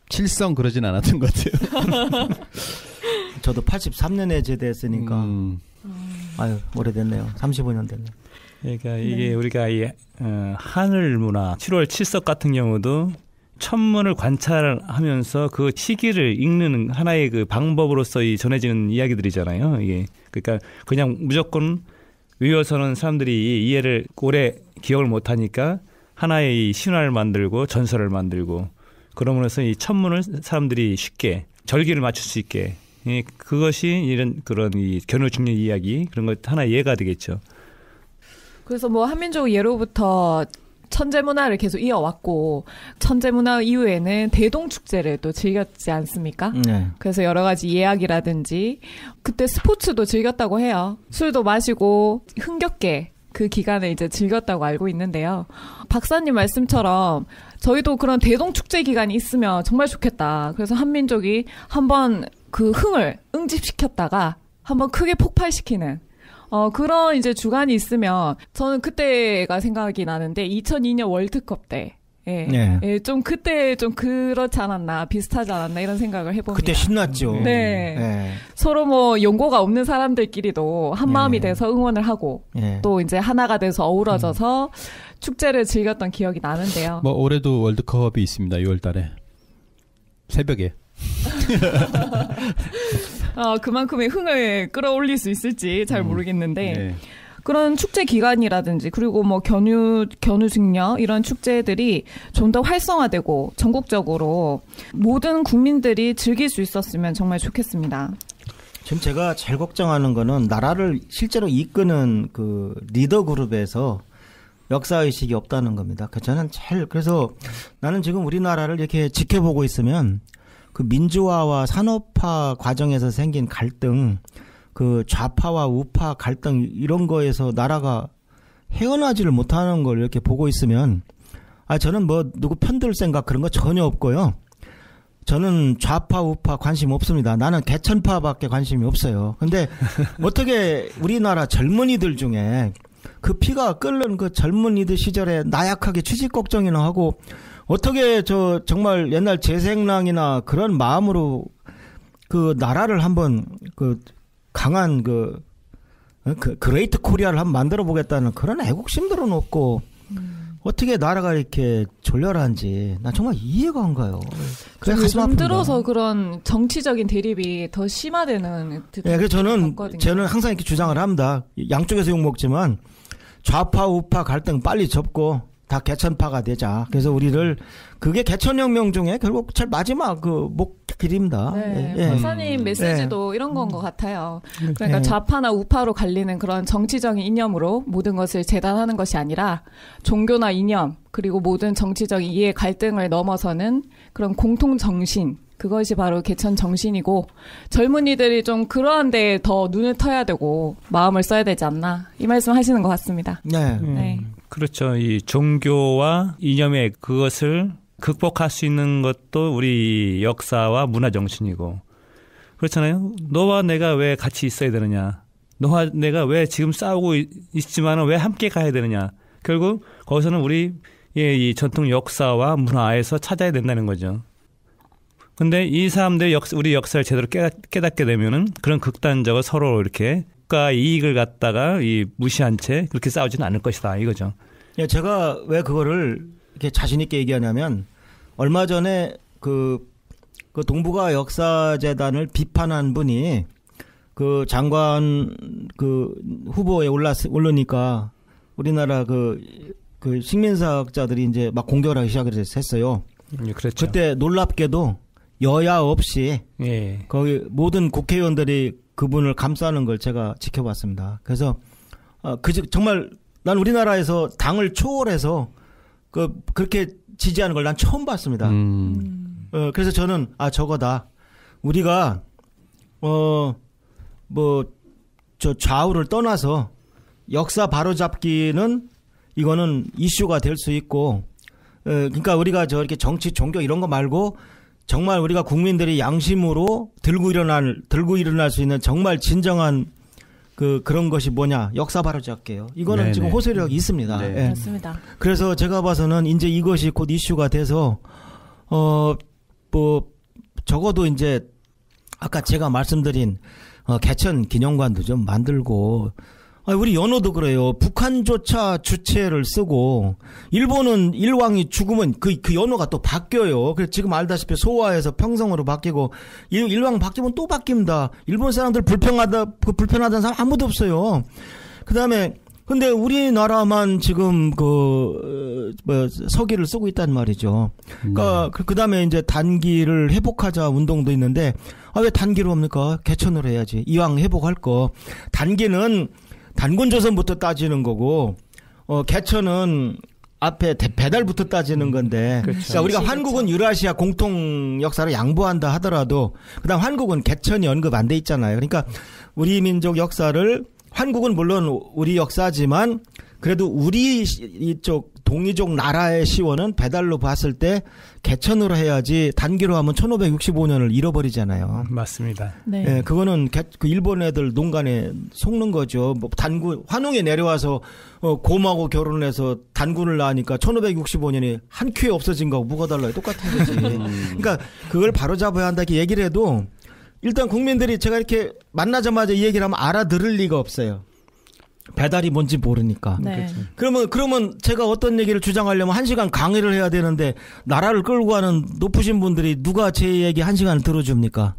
칠성 그러진 않았던 것 같아요. 저도 83년에 제대했으니까 음, 아유 오래됐네요. 35년 됐네. 그러니까 네. 이게 우리가 이 어, 하늘 문화 7월 7석 같은 경우도 천문을 관찰하면서 그 시기를 읽는 하나의 그 방법으로서 이 전해지는 이야기들이잖아요. 이게 그러니까 그냥 무조건 외워서는 사람들이 이해를 오래 기억을 못 하니까 하나의 이 신화를 만들고 전설을 만들고 그러면서 이 천문을 사람들이 쉽게 절기를 맞출 수 있게 예, 그것이 이런 그런 이 견우 중년 이야기 그런 것 하나 이해가 되겠죠. 그래서 뭐 한민족 예로부터 천재 문화를 계속 이어왔고 천재 문화 이후에는 대동 축제를 또 즐겼지 않습니까? 네. 그래서 여러 가지 예약이라든지 그때 스포츠도 즐겼다고 해요. 술도 마시고 흥겹게 그 기간을 이제 즐겼다고 알고 있는데요. 박사님 말씀처럼 저희도 그런 대동 축제 기간이 있으면 정말 좋겠다. 그래서 한민족이 한번 그 흥을 응집시켰다가 한번 크게 폭발시키는 어, 그런 이제 주간이 있으면 저는 그때가 생각이 나는데 2002년 월드컵 때. 예. 네. 예, 좀 그때 좀 그렇지 않았나, 비슷하지 않았나 이런 생각을 해봅니다. 그때 신났죠. 네. 네. 서로 뭐 연고가 없는 사람들끼리도 한 마음이 네. 돼서 응원을 하고 네. 또 이제 하나가 돼서 어우러져서 축제를 즐겼던 기억이 나는데요. 뭐 올해도 월드컵이 있습니다. 6월 달에. 새벽에. 어, 그만큼의 흥을 끌어올릴 수 있을지 잘 모르겠는데 네. 그런 축제 기간이라든지 그리고 뭐 견유 견우직녀 이런 축제들이 좀 더 활성화되고 전국적으로 모든 국민들이 즐길 수 있었으면 정말 좋겠습니다. 지금 제가 제일 걱정하는 거는 나라를 실제로 이끄는 그 리더 그룹에서 역사 의식이 없다는 겁니다. 그 저는 제일 그래서 나는 지금 우리나라를 이렇게 지켜보고 있으면 그 민주화와 산업화 과정에서 생긴 갈등, 그 좌파와 우파 갈등 이런 거에서 나라가 헤어나지를 못하는 걸 이렇게 보고 있으면 아 저는 뭐 누구 편들 생각 그런 거 전혀 없고요. 저는 좌파 우파 관심 없습니다. 나는 개천파밖에 관심이 없어요. 근데 어떻게 우리나라 젊은이들 중에 그 피가 끓는 그 젊은이들 시절에 나약하게 취직 걱정이나 하고 어떻게 저 정말 옛날 재생랑이나 그런 마음으로 그 나라를 한번 그 강한 그, 어, 그 Great Korea를 한번 만들어 보겠다는 그런 애국심들은 없고 어떻게 나라가 이렇게 졸렬한지 나 정말 이해가 안 가요. 그래 가슴 요즘 아픕니다. 들어서 그런 정치적인 대립이 더 심화되는 듯 예, 그래서 저는 같거든요. 저는 항상 이렇게 주장을 합니다. 양쪽에서 욕 먹지만 좌파 우파 갈등 빨리 접고 다 개천파가 되자. 그래서 우리를 그게 개천혁명 중에 결국 제일 마지막 그 목길입니다. 네, 예, 예. 박사님 메시지도 이런 건 것 같아요. 그러니까 네. 좌파나 우파로 갈리는 그런 정치적인 이념으로 모든 것을 재단하는 것이 아니라 종교나 이념 그리고 모든 정치적 이해 갈등을 넘어서는 그런 공통 정신 그것이 바로 개천 정신이고 젊은이들이 좀 그러한 데에 더 눈을 터야 되고 마음을 써야 되지 않나 이 말씀 하시는 것 같습니다. 네. 네. 그렇죠. 이 종교와 이념의 그것을 극복할 수 있는 것도 우리 역사와 문화 정신이고 그렇잖아요. 너와 내가 왜 같이 있어야 되느냐? 너와 내가 왜 지금 싸우고 있- 있지만은 왜 함께 가야 되느냐? 결국 거기서는 우리 이 전통 역사와 문화에서 찾아야 된다는 거죠. 근데 이 사람들 역 우리 역사를 제대로 깨닫, 깨닫 게 되면은 그런 극단적으로 서로 이렇게 국가 이익을 갖다가 이 무시한 채 그렇게 싸우지는 않을 것이다 이거죠. 예, 제가 왜 그거를 이렇게 자신 있게 얘기하냐면 얼마 전에 그, 그 동북아 역사재단을 비판한 분이 그 장관 그 후보에 올랐 올르니까 우리나라 그, 그 식민사학자들이 이제 막 공격을 하기 시작을 했어요. 예, 그렇죠. 그때 놀랍게도 여야 없이 예. 거기 모든 국회의원들이 그분을 감싸는 걸 제가 지켜봤습니다. 그래서 어, 그 즉- 정말 난 우리나라에서 당을 초월해서 그 그렇게 지지하는 걸 난 처음 봤습니다. 음. 어, 그래서 저는 아 저거다. 우리가 어 뭐 저 좌우를 떠나서 역사 바로잡기는 이거는 이슈가 될 수 있고 어, 그러니까 우리가 저 이렇게 정치 종교 이런 거 말고 정말 우리가 국민들이 양심으로 들고 일어날 들고 일어날 수 있는 정말 진정한 그 그런 것이 뭐냐 역사 바로잡기예요. 이거는 네네. 지금 호소력이 있습니다. 네. 예. 맞습니다. 그래서 제가 봐서는 이제 이것이 곧 이슈가 돼서 어뭐 적어도 이제 아까 제가 말씀드린 어, 개천 기념관도 좀 만들고 아, 우리 연호도 그래요. 북한조차 주체를 쓰고 일본은 일왕이 죽으면 그, 그 연호가 또 바뀌어요. 그래서 지금 알다시피 소화해서 평성으로 바뀌고 일, 일왕 바뀌면 또 바뀝니다. 일본 사람들 불평하다 그 불편하다는 사람 아무도 없어요. 그다음에 근데 우리나라만 지금 그 뭐 서기를 쓰고 있단 말이죠. 그러니까 그 그다음에 이제 단기를 회복하자 운동도 있는데 아 왜 단기로 합니까? 개천으로 해야지. 이왕 회복할 거. 단기는 단군 조선부터 따지는 거고 어 개천은 앞에 대- 배달부터 따지는 건데. 그렇죠. 그러니까 우리가 그렇죠. 한국은 유라시아 공통 역사를 양보한다 하더라도 그다음 한국은 개천이 언급 안 돼 있잖아요. 그러니까 우리 민족 역사를 한국은 물론 우리 역사지만 그래도 우리 시- 이쪽 동이족 나라의 시원은 배달로 봤을 때 개천으로 해야지 단기로 하면 1565년을 잃어버리잖아요. 맞습니다. 네. 예, 그거는 개- 그 일본 애들 농간에 속는 거죠. 뭐 단군 환웅에 내려와서 어, 곰하고 결혼해서 단군을 낳으니까 1565년에 한 큐에 없어진 거하고 뭐가 달라요? 똑같은 거지. 그러니까 그걸 바로 잡아야 한다 이렇게 얘기를 해도 일단 국민들이 제가 이렇게 만나자마자 이 얘기를 하면 알아들을 리가 없어요. 배달이 뭔지 모르니까. 네. 그러면 그러면 제가 어떤 얘기를 주장하려면 한 시간 강의를 해야 되는데 나라를 끌고 가는 높으신 분들이 누가 제 얘기 한 시간을 들어줍니까?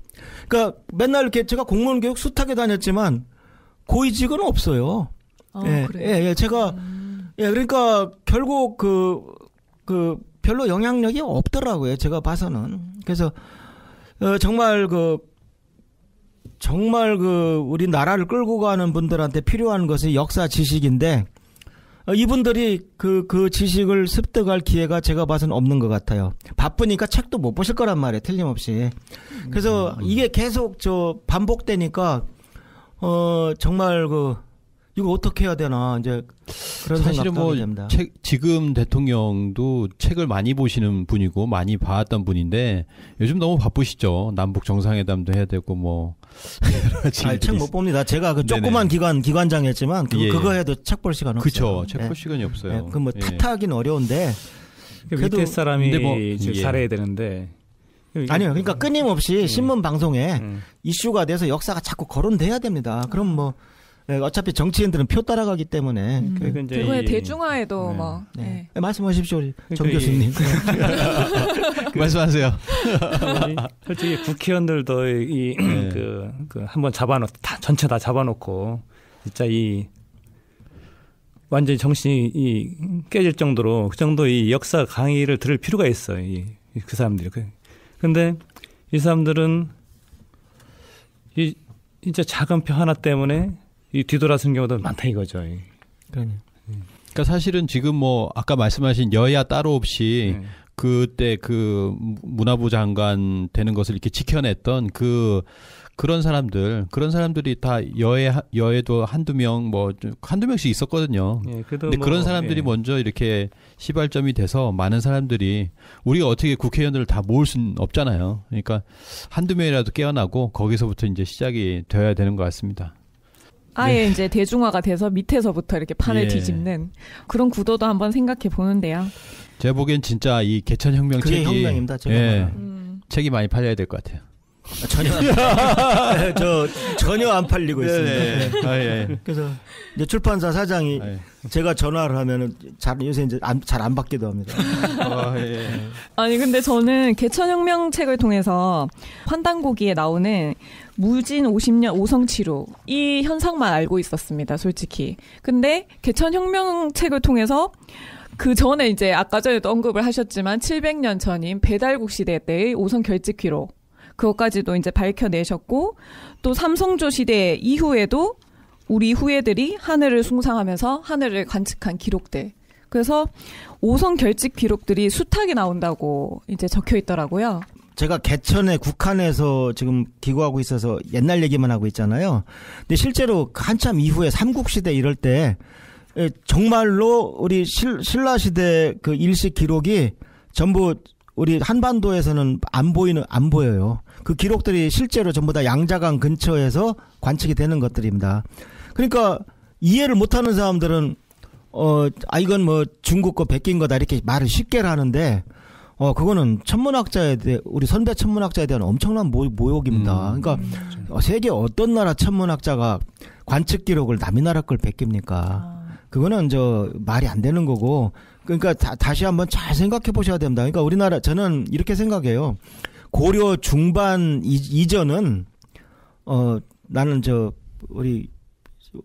그러니까 맨날 이렇게 제가 공무원 교육 숱하게 다녔지만 고위직은 없어요. 어, 예, 그래요? 예, 예, 제가 예, 그러니까 결국 그, 그 별로 영향력이 없더라고요. 제가 봐서는. 그래서 어, 정말 그 정말 그 우리 나라를 끌고 가는 분들한테 필요한 것이 역사 지식인데 어, 이분들이 그, 그 지식을 습득할 기회가 제가 봐서는 없는 것 같아요. 바쁘니까 책도 못 보실 거란 말이에요. 틀림없이. 그래서 이게 계속 저 반복되니까 어, 정말 그 이거 어떻게 해야 되나 이제 그런 사실은 생각도 뭐. 책, 지금 대통령도 책을 많이 보시는 분이고 많이 봐왔던 분인데 요즘 너무 바쁘시죠. 남북 정상회담도 해야 되고 뭐 책못 봅니다. 제가 그 네네. 조그만 기관 기관장 했지만 그, 예, 예. 그거 해도 책 볼 시간 없어요. 그쵸. 책 예. 볼 시간이 없어요. 그뭐 예. 탓하기는 어려운데 그 그래도- 밑에 사람이 뭐- 지금 예. 살아야 되는데 아니요. 그러니까 끊임없이 신문 방송에 음. 이슈가 돼서 역사가 자꾸 거론돼야 됩니다. 그럼 뭐 예, 어차피 정치인들은 표 따라가기 때문에 음. 그- 그러니까 이제 이- 대중화에도 네. 뭐 네. 네. 예, 말씀하십시오, 우리 정 그러니까 이- 교수님. 말씀하세요. 솔직히- 국회의원들도 이 네. 그, 그 한번 잡아놓 다 전체 다 잡아놓고 진짜 이 완전히 정신이 이 깨질 정도로 그 정도 이 역사 강의를 들을 필요가 있어요. 이, 이그 사람들이. 그- 근데 이 사람들은 이 진짜 작은 표 하나 때문에 이 뒤돌아서는 경우도 많다 이거죠. 이. 그러니. 그러니까 사실은 지금 뭐 아까 말씀하신 여야 따로 없이 네. 그때 그 문화부 장관 되는 것을 이렇게 지켜냈던 그 그런 사람들 그런 사람들이 다 여에 여에도 한두 명 뭐 한두 명씩 있었거든요. 예, 근데 뭐, 그런 사람들이 예. 먼저 이렇게 시발점이 돼서 많은 사람들이 우리가 어떻게 국회의원들을 다 모을 수는 없잖아요. 그러니까 한두 명이라도 깨어나고 거기서부터 이제 시작이 되어야 되는 것 같습니다. 아예 이제 대중화가 돼서 밑에서부터 이렇게 판을 예. 뒤집는 그런 구도도 한번 생각해 보는데요. 제가 보기엔 진짜 이 개천혁명 책이 혁명입니다. 제가 예. 음. 책이 많이 팔려야 될 것 같아요. 전혀 안- 저 전혀 안 팔리고 있습니다. 아, 예. 그래서 이제 출판사 사장이 아, 예. 제가 전화를 하면은 잘 요새 이제 잘 안 받기도 합니다. 아, 예. 아니 근데 저는 개천혁명 책을 통해서 환단고기에 나오는 무진 50년 오성치료 이 현상만 알고 있었습니다, 솔직히. 근데 개천혁명 책을 통해서 그 전에 이제 아까 전에도 언급을 하셨지만 700년 전인 배달국 시대 때의 오성 결집 기록 그것까지도 이제 밝혀내셨고 또 삼성조 시대 이후에도 우리 후예들이 하늘을 숭상하면서 하늘을 관측한 기록들. 그래서 오성 결집 기록들이 숱하게 나온다고 이제 적혀 있더라고요. 제가 개천에 국한에서 지금 기고하고 있어서 옛날 얘기만 하고 있잖아요. 근데 실제로 한참 이후에 삼국시대 이럴 때 에, 정말로 우리 실, 신라시대 그 일식 기록이 전부 우리 한반도에서는 안 보이는 안 보여요. 그 기록들이 실제로 전부 다 양자강 근처에서 관측이 되는 것들입니다. 그러니까 이해를 못하는 사람들은 어, 아 이건 뭐 중국 거 베낀 거다 이렇게 말을 쉽게 하는데 어 그거는 천문학자에 대해 우리 선배 천문학자에 대한 엄청난 모, 모욕입니다. 음. 그러니까 어, 세계 어떤 나라 천문학자가 관측 기록을 남의 나라 걸 베낍니까? 그거는 저 말이 안 되는 거고 그러니까 다, 시 한번 잘 생각해 보셔야 됩니다. 그러니까 우리나라 저는 이렇게 생각해요. 고려 중반 이, 이전은 어 나는 저 우리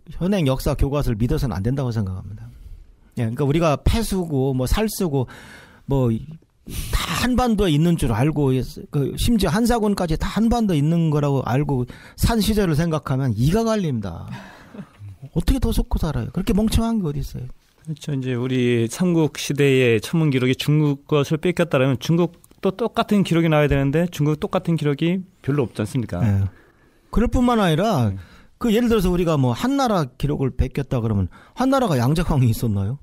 현행 역사 교과서를 믿어서는 안 된다고 생각합니다. 예, 그러니까 우리가 폐수고 뭐 살수고 뭐 다 한반도에 있는 줄 알고 그 심지어 한사군까지 다 한반도에 있는 거라고 알고 산 시절을 생각하면 이가 갈립니다. 어떻게 더 속고 살아요? 그렇게 멍청한 게 어디 있어요? 그렇죠. 이제 우리 삼국 시대의 천문 기록이 중국 것을 뺏겼다라면 중국 도 똑같은 기록이 나와야 되는데 중국 똑같은 기록이 별로 없지 않습니까? 예. 그럴 뿐만 아니라 그 예를 들어서 우리가 뭐 한나라 기록을 뺏겼다 그러면 한나라가 양자강이 있었나요?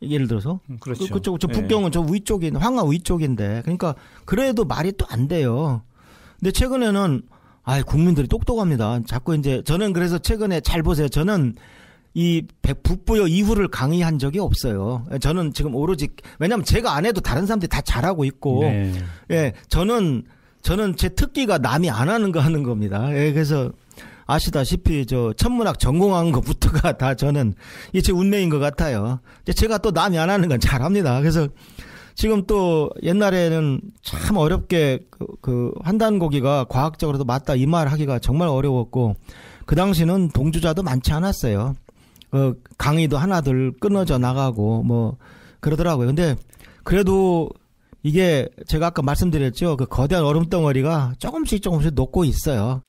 예를 들어서 음, 그렇죠. 그, 쪽저 예. 북경은 저 위쪽인 황하 위쪽인데 그러니까 그래도 말이 또 안 돼요. 근데 최근에는 아 국민들이 똑똑합니다. 자꾸 이제 저는 그래서 최근에 잘 보세요. 저는 이 백- 북부여 이후를 강의한 적이 없어요. 저는 지금 오로지 왜냐하면 제가 안 해도 다른 사람들이 다 잘하고 있고 네. 예 저는 저는 제 특기가 남이 안 하는 거 하는 겁니다. 예, 그래서 아시다시피 저 천문학 전공한 것부터가 다 저는 이게 제 운명인 것 같아요. 이제 제가 또 남이 안 하는 건 잘합니다. 그래서 지금 또 옛날에는 참 어렵게 그, 그 환단고기가 과학적으로도 맞다 이 말 하기가 정말 어려웠고 그 당시는 동주자도 많지 않았어요. 그 강의도 하나둘 끊어져 나가고 뭐 그러더라고요. 근데 그래도 이게 제가 아까 말씀드렸죠. 그 거대한 얼음 덩어리가 조금씩 조금씩 녹고 있어요.